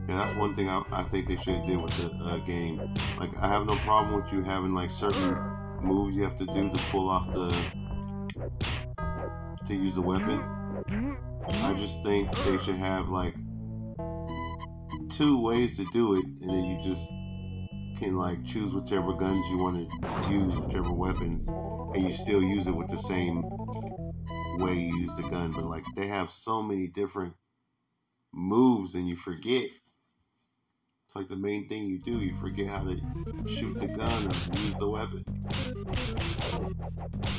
Yeah, that's one thing I, I think they should have did with the uh, game. Like, I have no problem with you having like certain moves you have to do to pull off the to use the weapon. I just think they should have like two ways to do it, and then you just can like choose whichever guns you want to use, whichever weapons, and you still use it with the same way you use the gun. But like they have so many different moves, and you forget. It's like the main thing you do. You forget how to shoot the gun or use the weapon.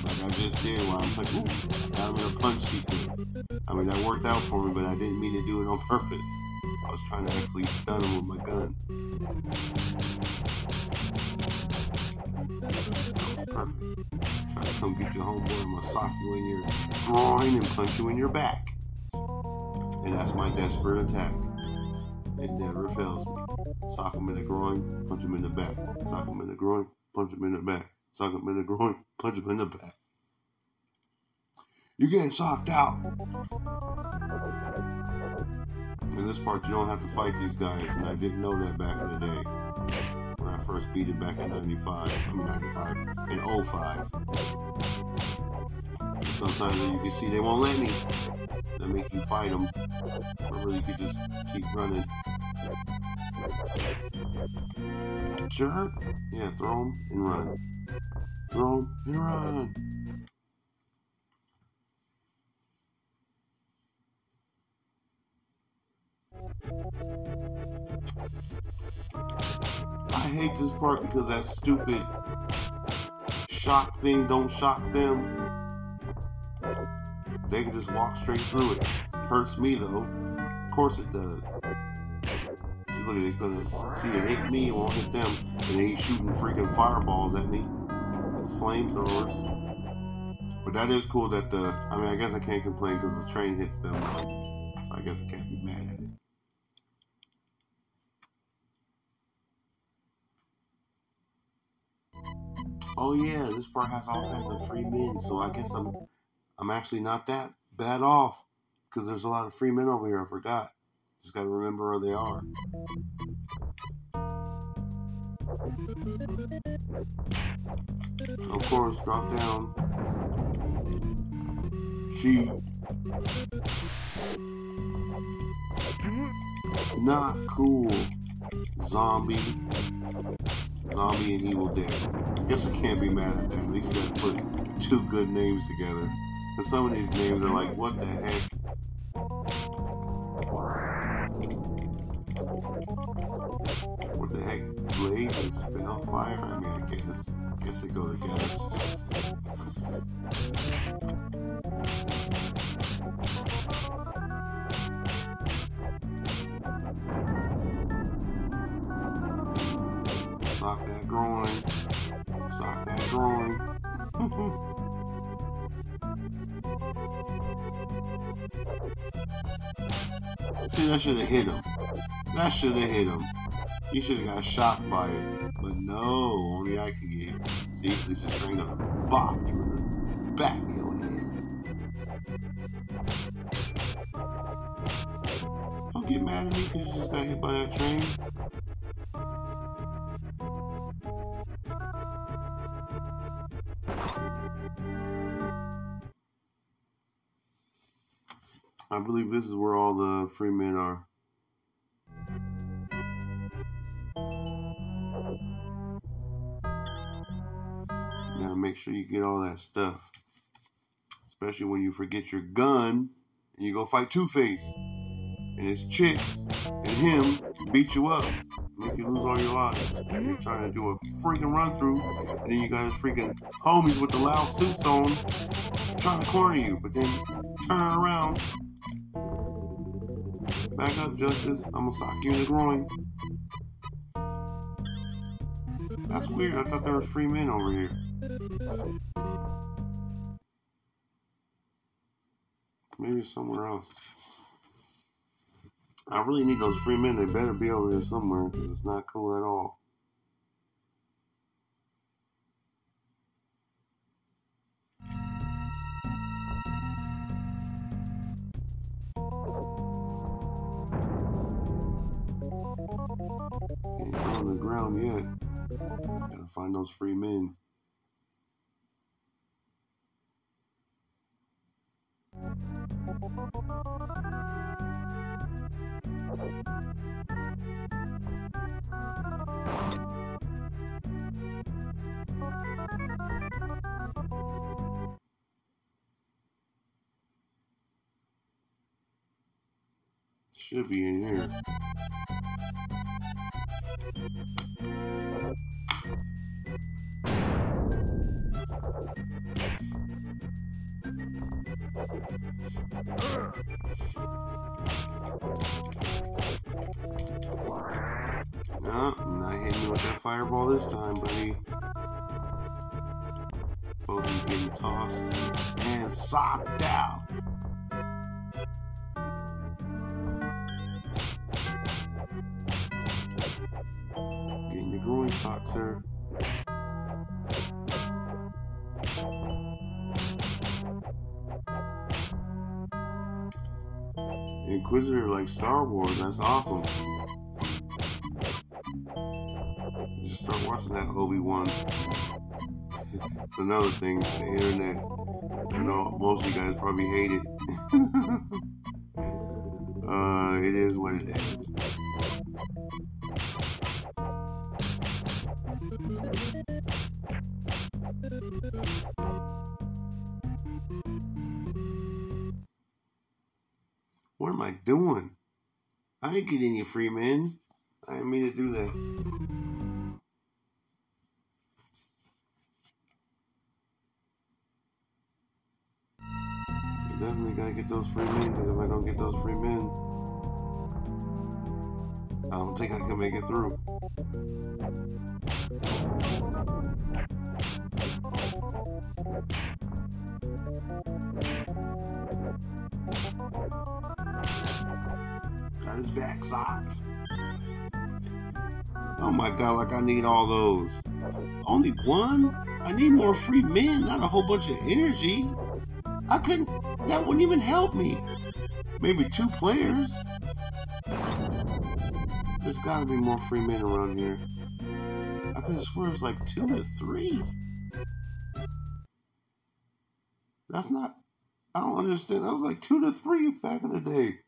Like I just did while I'm like, ooh, I got him in a punch sequence. I mean, that worked out for me, but I didn't mean to do it on purpose. I was trying to actually stun him with my gun. That was perfect. Trying to come get your homeboy, I'm gonna sock you in your groin and punch you in your back. And that's my desperate attack. It never fails me. Sock him in the groin, punch him in the back. Sock him in the groin, punch him in the back. Sock him in the groin, punch him in the back. You're getting socked out. In this part, you don't have to fight these guys, and I didn't know that back in the day. When I first beat it back in 95, I mean 95, in 05. And sometimes you can see they won't let me. They make you fight them. Or really you could just keep running. Sure. Yeah, throw them and run. Throw them and run. I hate this part because that stupid shock thing don't shock them. They can just walk straight through it. it hurts me though. Of course it does. See, look at he's gonna see it hit me, it won't hit them, and he's shooting freaking fireballs at me. Flamethrowers. But that is cool that the I mean I guess I can't complain because the train hits them. So I guess I can't be mad at it. oh yeah, this part has all kinds of free men, so I guess I'm I'm actually not that bad off because there's a lot of free men over here. I forgot. Just gotta remember where they are. Of course, drop down. She. Not cool. Zombie. Zombie and Evil Dead. Guess I can't be mad at that. At least you gotta put two good names together. Some of these names are like, what the heck? That should have hit him. He should have got shot by it. But no, only I can get. See, this is string gonna bop you the back your head. Don't get mad at me because you just got hit by that train. I believe this is where all the free men are. You gotta make sure you get all that stuff. Especially when you forget your gun and you go fight Two Face. and his chicks and him beat you up, make you lose all your lives. And you're trying to do a freaking run through, and then you got his freaking homies with the loud suits on trying to corner you, but then turn around. Back up, Justice. I'm gonna sock you in the groin. That's weird. I thought there were free men over here. Maybe somewhere else. I really need those free men. They better be over here somewhere because it's not cool at all. Ain't on the ground yet. Gotta find those free men. Should be in here. No, not hitting you with that fireball this time, buddy. You getting tossed and socked out. Getting your groin socked, sir. Inquisitor like Star Wars, that's awesome. Just start watching that Obi-Wan. it's another thing, the internet. I know most of you guys probably hate it. uh, it is what it is. What am I doing? I ain't getting any free men. I didn't mean to do that. Definitely gotta get those free men because if I don't get those free men, I don't think I can make it through. Got his back socked. Oh my god, like I need all those. Only one? I need more free men, not a whole bunch of energy. I couldn't, that wouldn't even help me. Maybe two players. There's gotta be more free men around here. I could swear it's like two to three. That's not, I don't understand. I was like two to three back in the day.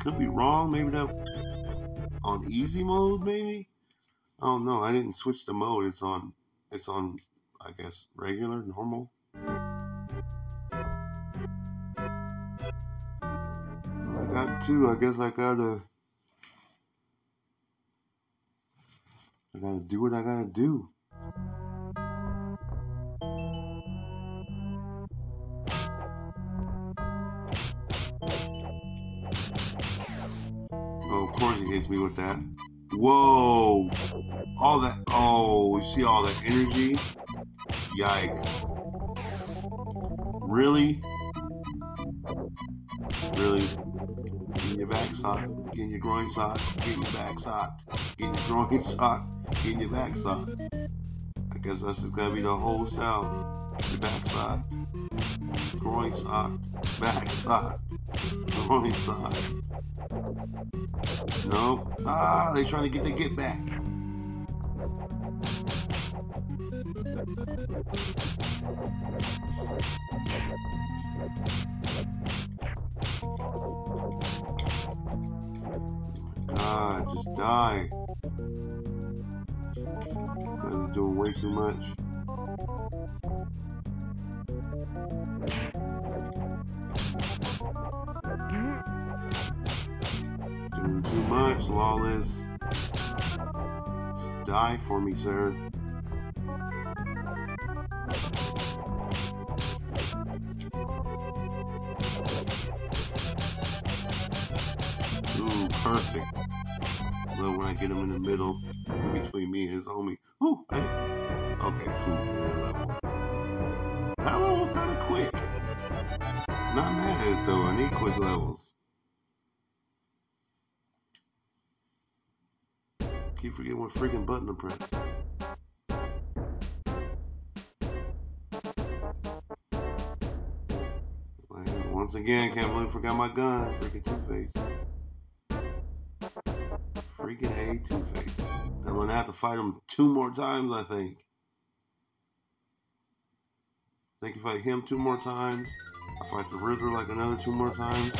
Could be wrong. Maybe that on easy mode. Maybe I don't know. I didn't switch the mode. It's on. It's on. I guess regular, normal. I got two. I guess I gotta. I gotta do what I gotta do. Hits me with that. Whoa! All that. Oh, you see all that energy? Yikes. Really? Really? Getting your back sock, getting your groin sock, getting your back sock, getting your groin sock, getting your back sock. I guess that's just gonna be the whole style. Your back sock, groin sock, back sock, groin sock. Nope. Ah, they trying to get the get back. God, just die. Guys doing way too much. Much, lawless. Just die for me, sir. Ooh, perfect. Well, when I get him in the middle, in between me and his homie. Keep forgetting what freaking button to press. Once again, can't believe I forgot my gun. Freaking Two Face. Freaking A Two Face. I'm gonna have to fight him two more times, I think. I think if I fight him two more times, I fight the Riddler like another two more times.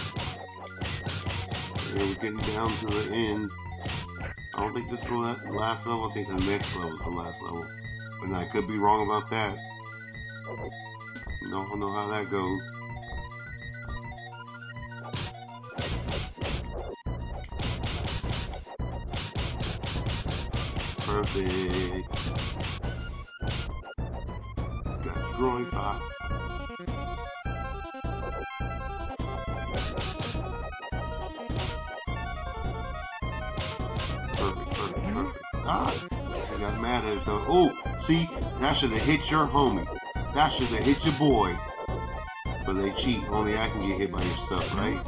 And we're getting down to the end. I don't think this is the last level. I think the next level is the last level. But I could be wrong about that. Don't know how that goes. Perfect. Got growing socks. Oh, see, that should have hit your homie. That should have hit your boy. But they cheat. Only I can get hit by your stuff, right?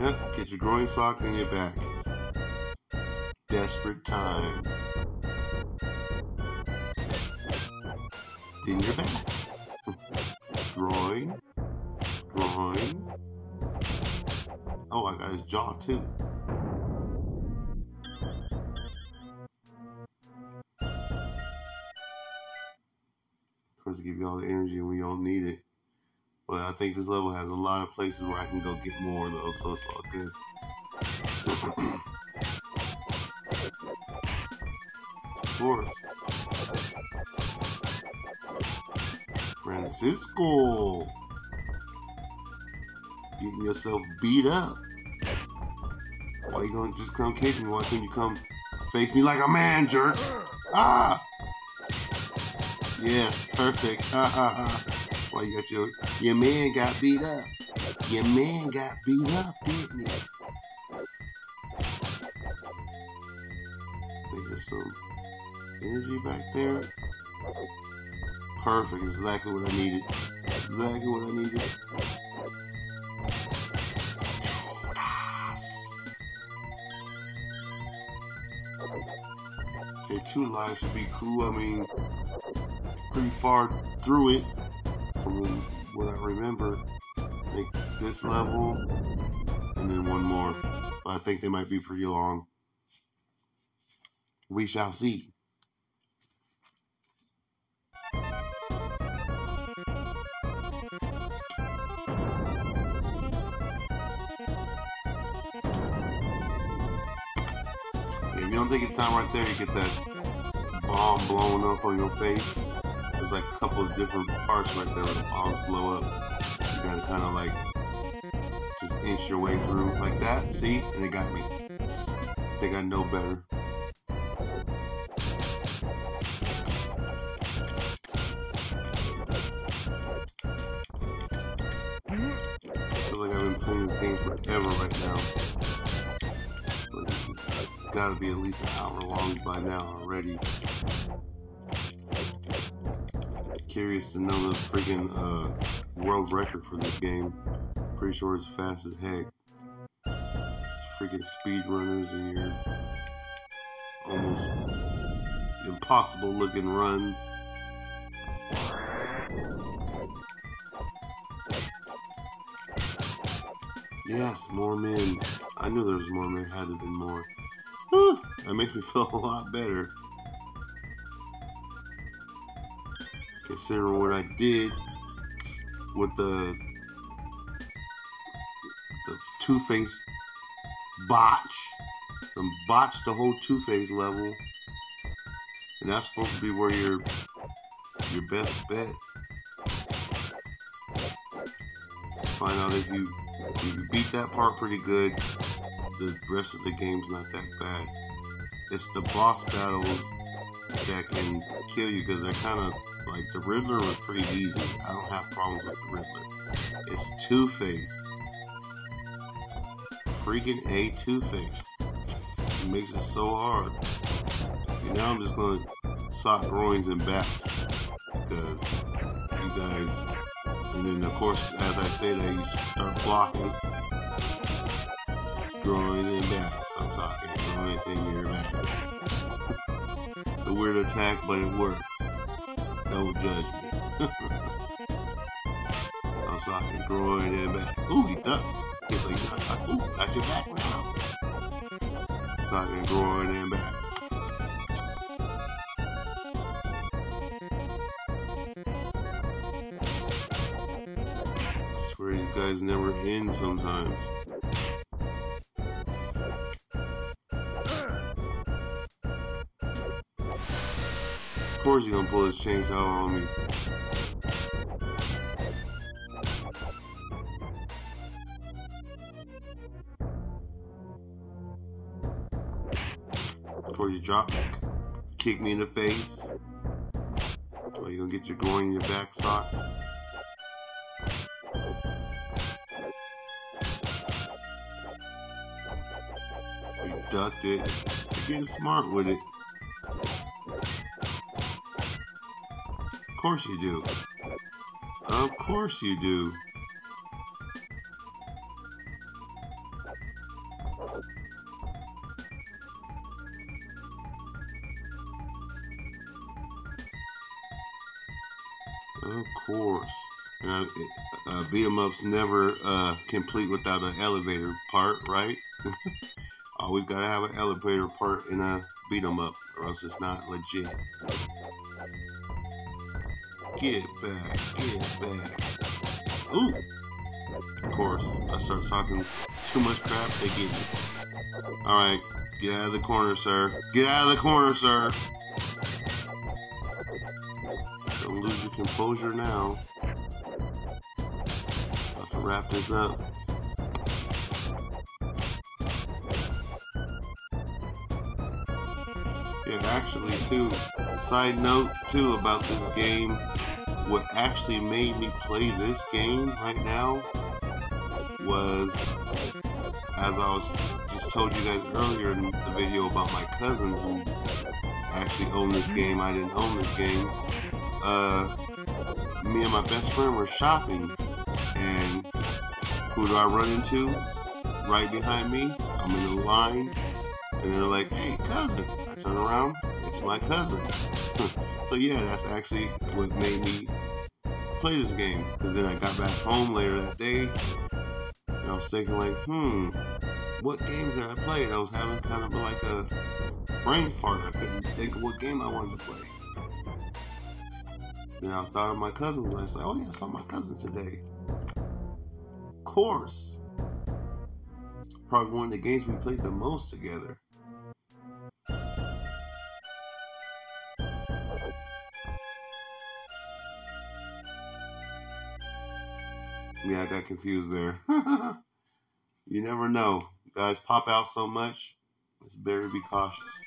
Yep, get your groin sock in your back. Too. Of course, give you all the energy when you don't need it. But I think this level has a lot of places where I can go get more though, so it's all good. of course. Francisco. Getting yourself beat up. Why you gonna just come kick me? Why can't you come face me like a man, jerk? Ah! Yes, perfect. Why you got your your man got beat up? Your man got beat up, didn't he? I think there's some energy back there. Perfect, exactly what I needed. Exactly what I needed. Two lives should be cool. I mean, pretty far through it from what I remember. I think this level and then one more. I think they might be pretty long. We shall see. If you don't take your time right there, you get that bomb blowing up on your face. There's like a couple of different parts right there where the bombs blow up. You gotta kind of like just inch your way through like that. See? And it got me. I think I know better. By now already. Curious to know the freaking uh, world record for this game. Pretty sure it's fast as heck. It's freaking speed runners and your almost impossible looking runs. Yes, more men. I knew there was more men. Had to been more. That makes me feel a lot better. Considering what I did with the Two-Face botch. And botch the whole Two-Face level. And that's supposed to be where your your best bet. Find out if you if you beat that part pretty good, the rest of the game's not that bad. It's the boss battles that can kill you because they're kind of like the Riddler was pretty easy. I don't have problems with the Riddler. It's Two Face. Freaking A Two Face. It makes it so hard. And now I'm just gonna sock groins and backs because you guys. And then of course, as I say that, you start blocking groins and backs. Your back. It's a weird attack, but it works. Don't judge me. I'm socking groin and back. Ooh, he ducked. He's like, I, ooh, got your back now. Socking groin and back. Swear these guys never end sometimes. Course you're gonna pull this chainsaw on me. Before you drop, kick me in the face. Or you're gonna get your groin in your back socked. You ducked it. You're getting smart with it. Course you do. Of course you do. Of course. Uh, uh, beat 'em ups never uh, complete without an elevator part, right? Always gotta have an elevator part in a beat 'em up, or else it's not legit. Get back, get back. Ooh! Of course, I start talking too much crap, they get me. Alright, get out of the corner, sir. Get out of the corner, sir! Don't lose your composure now. About to wrap this up. Yeah, actually, too, side note, too, about this game, what actually made me play this game right now was, as I was just told you guys earlier in the video about my cousin who actually owned this game, I didn't own this game. Uh, me and my best friend were shopping, and who do I run into? Right behind me, I'm in the line, and they're like, "Hey, cousin!" I turn around, it's my cousin. so yeah, that's actually what made me play this game. Because then I got back home later that day, and I was thinking like, hmm, what games did I play? I was having kind of like a brain fart. I couldn't think of what game I wanted to play. Then I thought of my cousins. And I said, oh yeah, I saw my cousin today. Of course. Probably one of the games we played the most together. Yeah, I got confused there. you never know. Guys pop out so much. It's better to be cautious.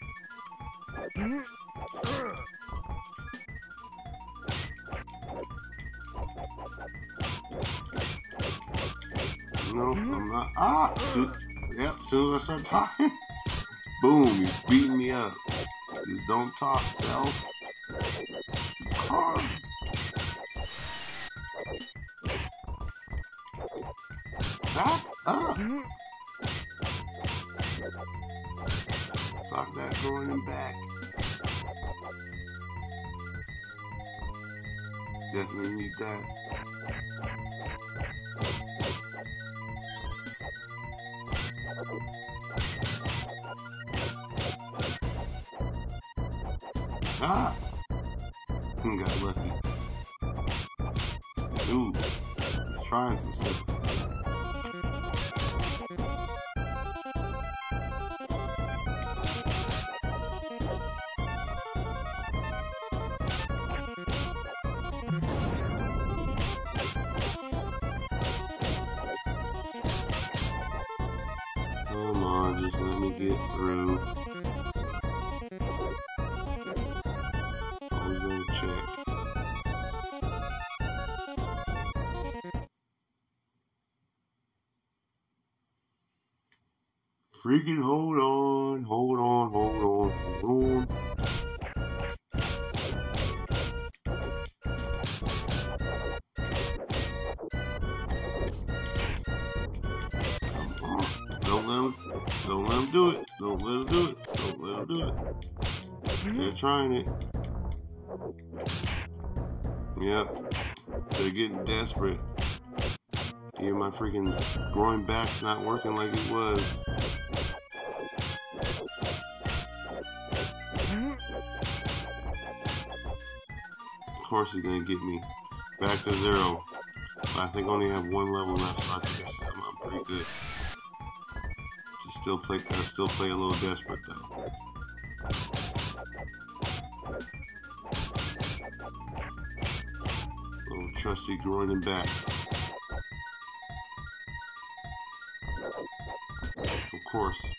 No, I'm not. Ah! Soon, yep, soon as I start talking, boom, he's beating me up. Just don't talk, self. It's hard. Back up. Sock that going and back. Definitely need that. Ah! Got lucky. Ooh, he's trying some stuff. Freaking hold on, hold on, hold on, hold on. Don't let him, do it. Don't let him do it. Don't let him do it. They're trying it. Yep. They're getting desperate. Yeah, my freaking groin back's not working like it was. Course he's gonna get me back to zero. But I think I only have one level left, so I guess I'm, I'm pretty good. Just still play, I still play a little desperate though. Little trusty groin and back. Of course.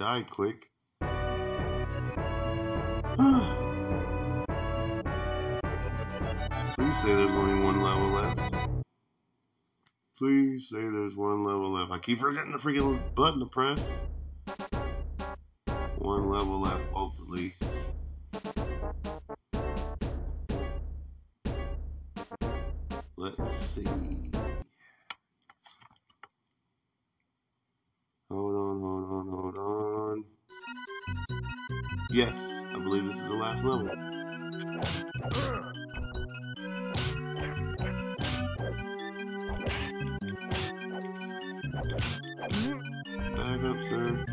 Died quick. Please say there's only one level left. Please say there's one level left. I keep forgetting the freaking button to press. One level left, hopefully. Let's see. Hold on, hold on, hold on. Yes, I believe this is the last level. Back up, sir.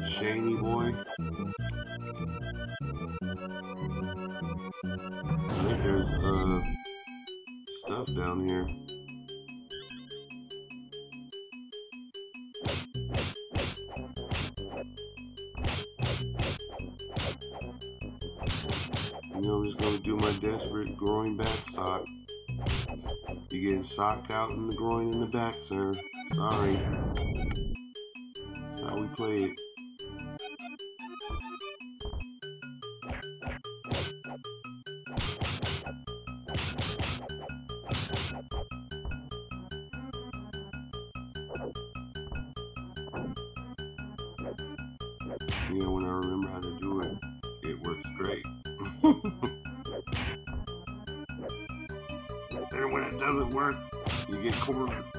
Shaney boy. I think there's uh stuff down here. Know, I'm just gonna do my desperate groin back sock. You're getting socked out in the groin in the back, sir. Sorry. That's how we play it. You get cornered.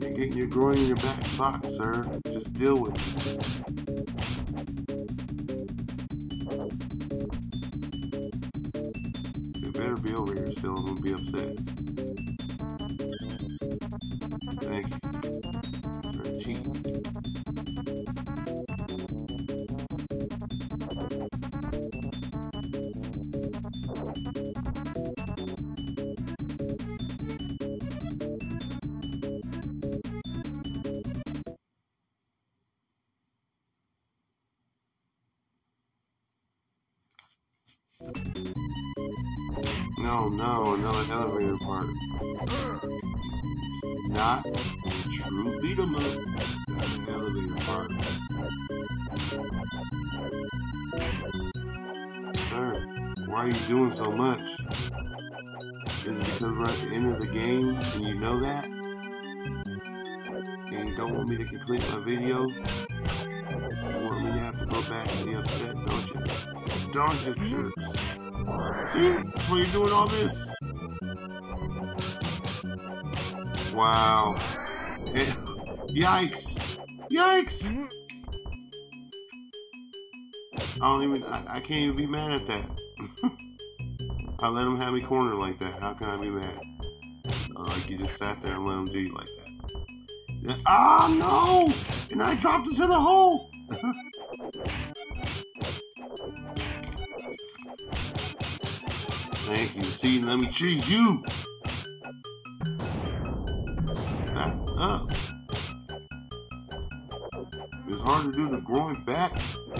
You're getting your groin in your back sock, sir. Just deal with it. No, no, another elevator part. Not a true beat 'em up. Got an elevator part. Sir, why are you doing so much? Is it because we're at the end of the game and you know that? And you don't want me to complete my video? You want me to have to go back and be upset, don't you? Don't you, jerks? See? That's why you're doing all this. Wow. It, yikes. Yikes. I don't even, I, I can't even be mad at that. I let him have me cornered like that. How can I be mad? Uh, like you just sat there and let him do you like that. Ah, no! And I dropped into the hole! Thank you. See, let me choose you! Back up. It's hard to do the growing back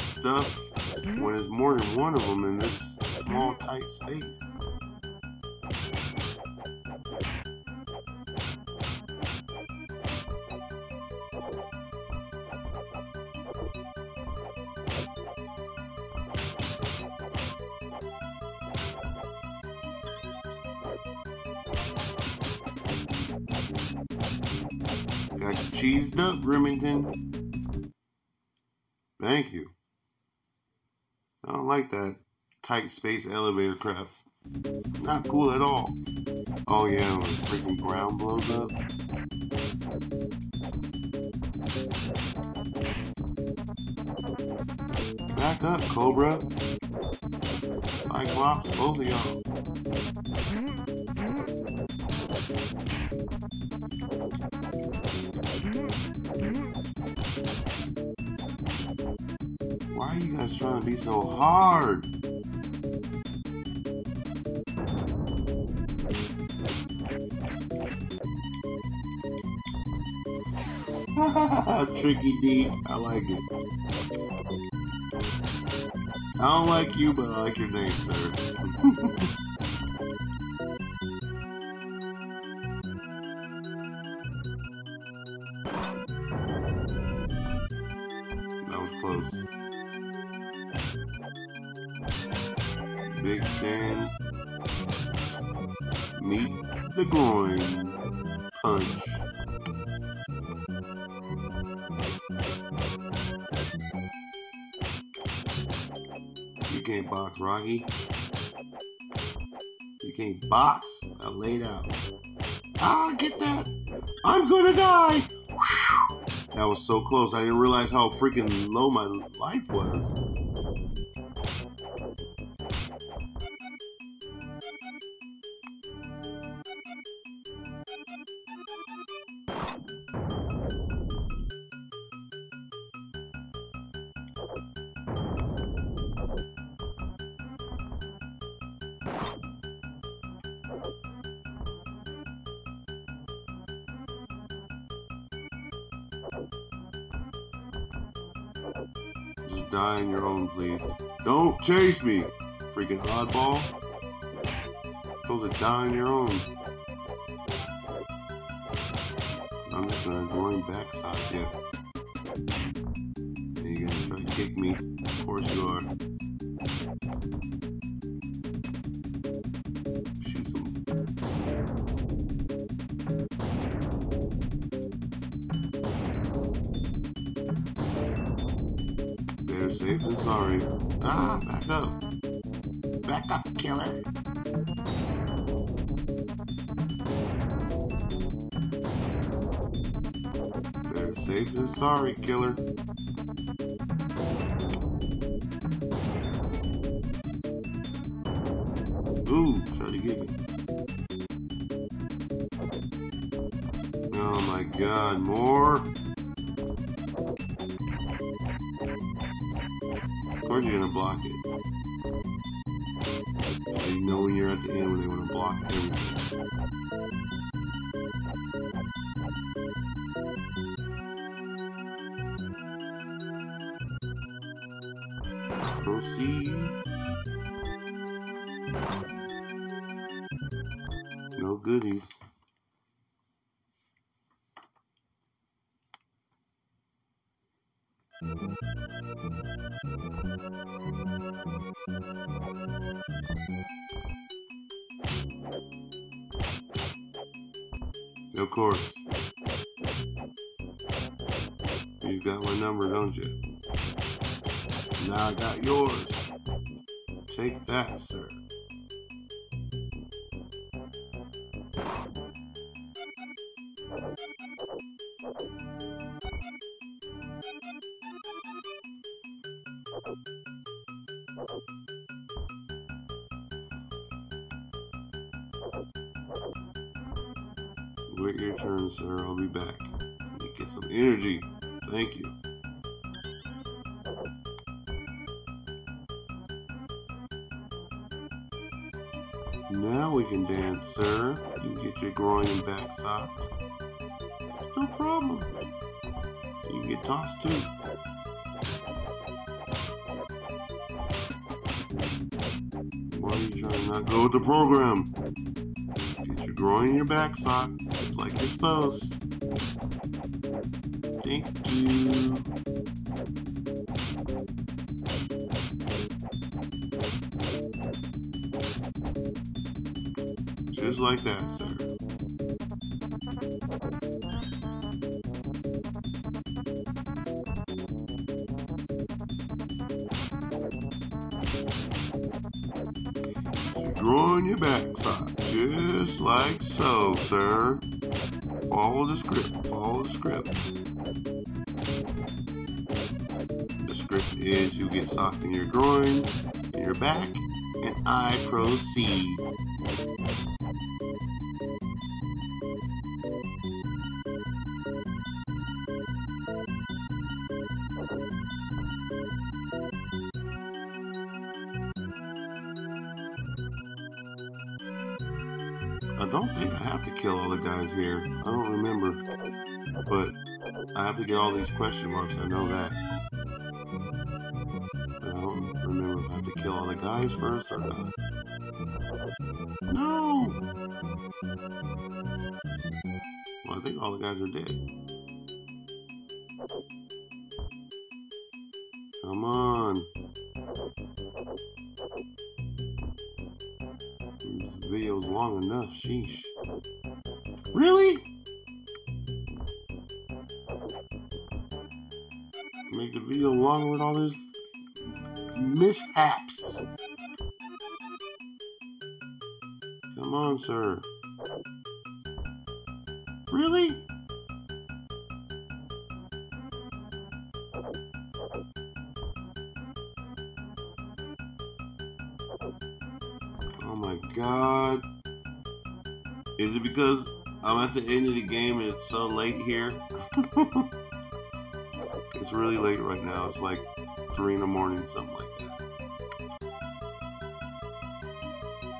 stuff when there's more than one of them in this small, tight space. Up, Remington. Thank you. I don't like that tight space elevator crap. Not cool at all. Oh yeah, when the freaking ground blows up. Back up, Cobra. Cyclops, both of y'all. Why are you guys trying to be so hard? Tricky D, I like it. I don't like you, but I like your name, sir. that was close. Big Stan. Meet the groin. Punch. You can't box, Rocky. You can't box. I laid out. Ah, get that! I'm gonna die! Whew. That was so close. I didn't realize how freaking low my life was. Chase me, freaking oddball. Those are dying your own. I'm just gonna groin backside you. And you're gonna try to kick me. Of course you are. Safe than sorry. Ah, killer. Better safe than sorry, killer. Course. You got my number, don't you? Now I got yours. Take that, sir. Wait your turn, sir. I'll be back. Get some energy. Thank you. Now we can dance, sir. You get your groin and back socked. No problem. You can get tossed too. Why are you trying to not go with the program? Get your groin and your back socked like you're the script. The script is you get socked in your groin, in your back, and I proceed. I don't think I have to kill all the guys here. I don't remember. But I have to get all these question marks. I know that. I don't remember if I have to kill all the guys first or not. No! Well, I think all the guys are dead. Come on. This video's long enough, sheesh. Really? The video longer with all this mishaps. Come on, sir. Really? Oh my god. Is it because I'm at the end of the game and it's so late here? it's really late right now. It's like 3 in the morning, something like that.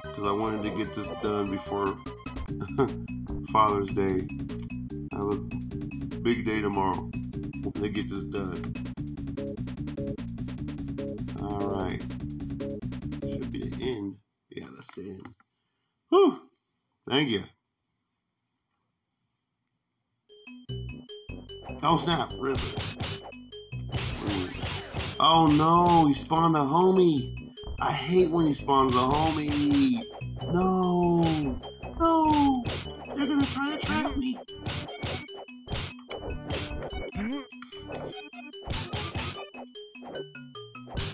Because I wanted to get this done before Father's Day. I have a big day tomorrow to get this done. Alright. Should be the end. Yeah, that's the end. Whew. Thank you. Oh snap, Riddler. Oh no, he spawned a homie. I hate when he spawns a homie. No, no, they're gonna try to trap me.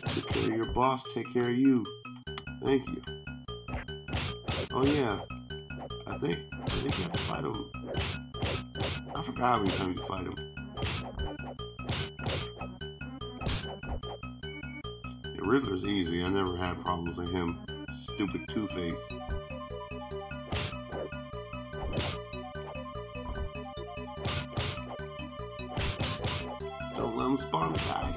Take care of your boss, take care of you. Thank you. Oh yeah, I think I think you have to fight him. I forgot how many times you fight him. Riddler's easy. I never had problems with him. Stupid Two Face. Don't let him spawn the guy.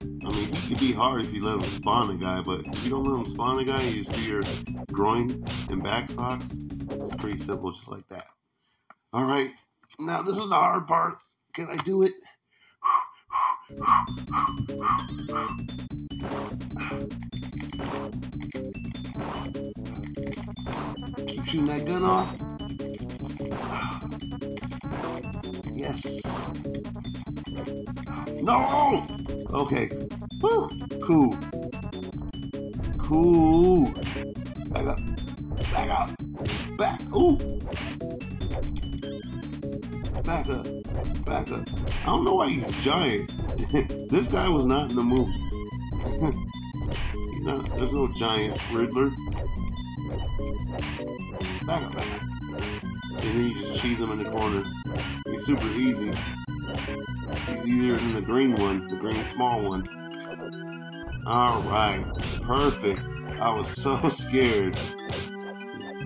I mean, he could be hard if you let him spawn the guy, but if you don't let him spawn the guy, you just do your groin and back socks. It's pretty simple, just like that. All right, now this is the hard part. Can I do it? Keep shooting that gun off. Yes. No! Okay. Woo! Cool. Cool. Back up. Back up. Back. Ooh. Back. up, back up. I don't know why he's giant. this guy was not in the movie. he's not. There's no giant Riddler. Back up, back up. And then you just cheese him in the corner. He's super easy. He's easier than the green one, the green small one. All right, perfect. I was so scared.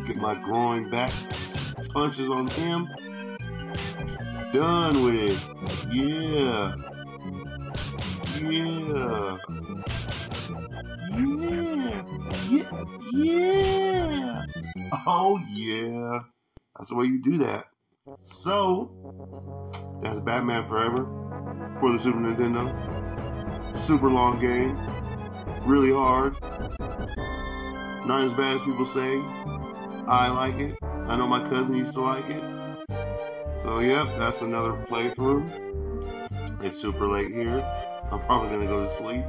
Get my groin back, punches on him. Done with it. Yeah. Yeah. Yeah. Yeah. Oh, yeah. That's the way you do that. So, that's Batman Forever for the Super Nintendo. Super long game. Really hard. Not as bad as people say. I like it. I know my cousin used to like it. So, yep, that's another playthrough. It's super late here. I'm probably going to go to sleep.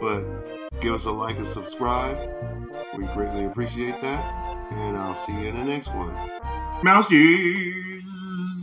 But give us a like and subscribe. We greatly appreciate that. And I'll see you in the next one. Mouse Gears!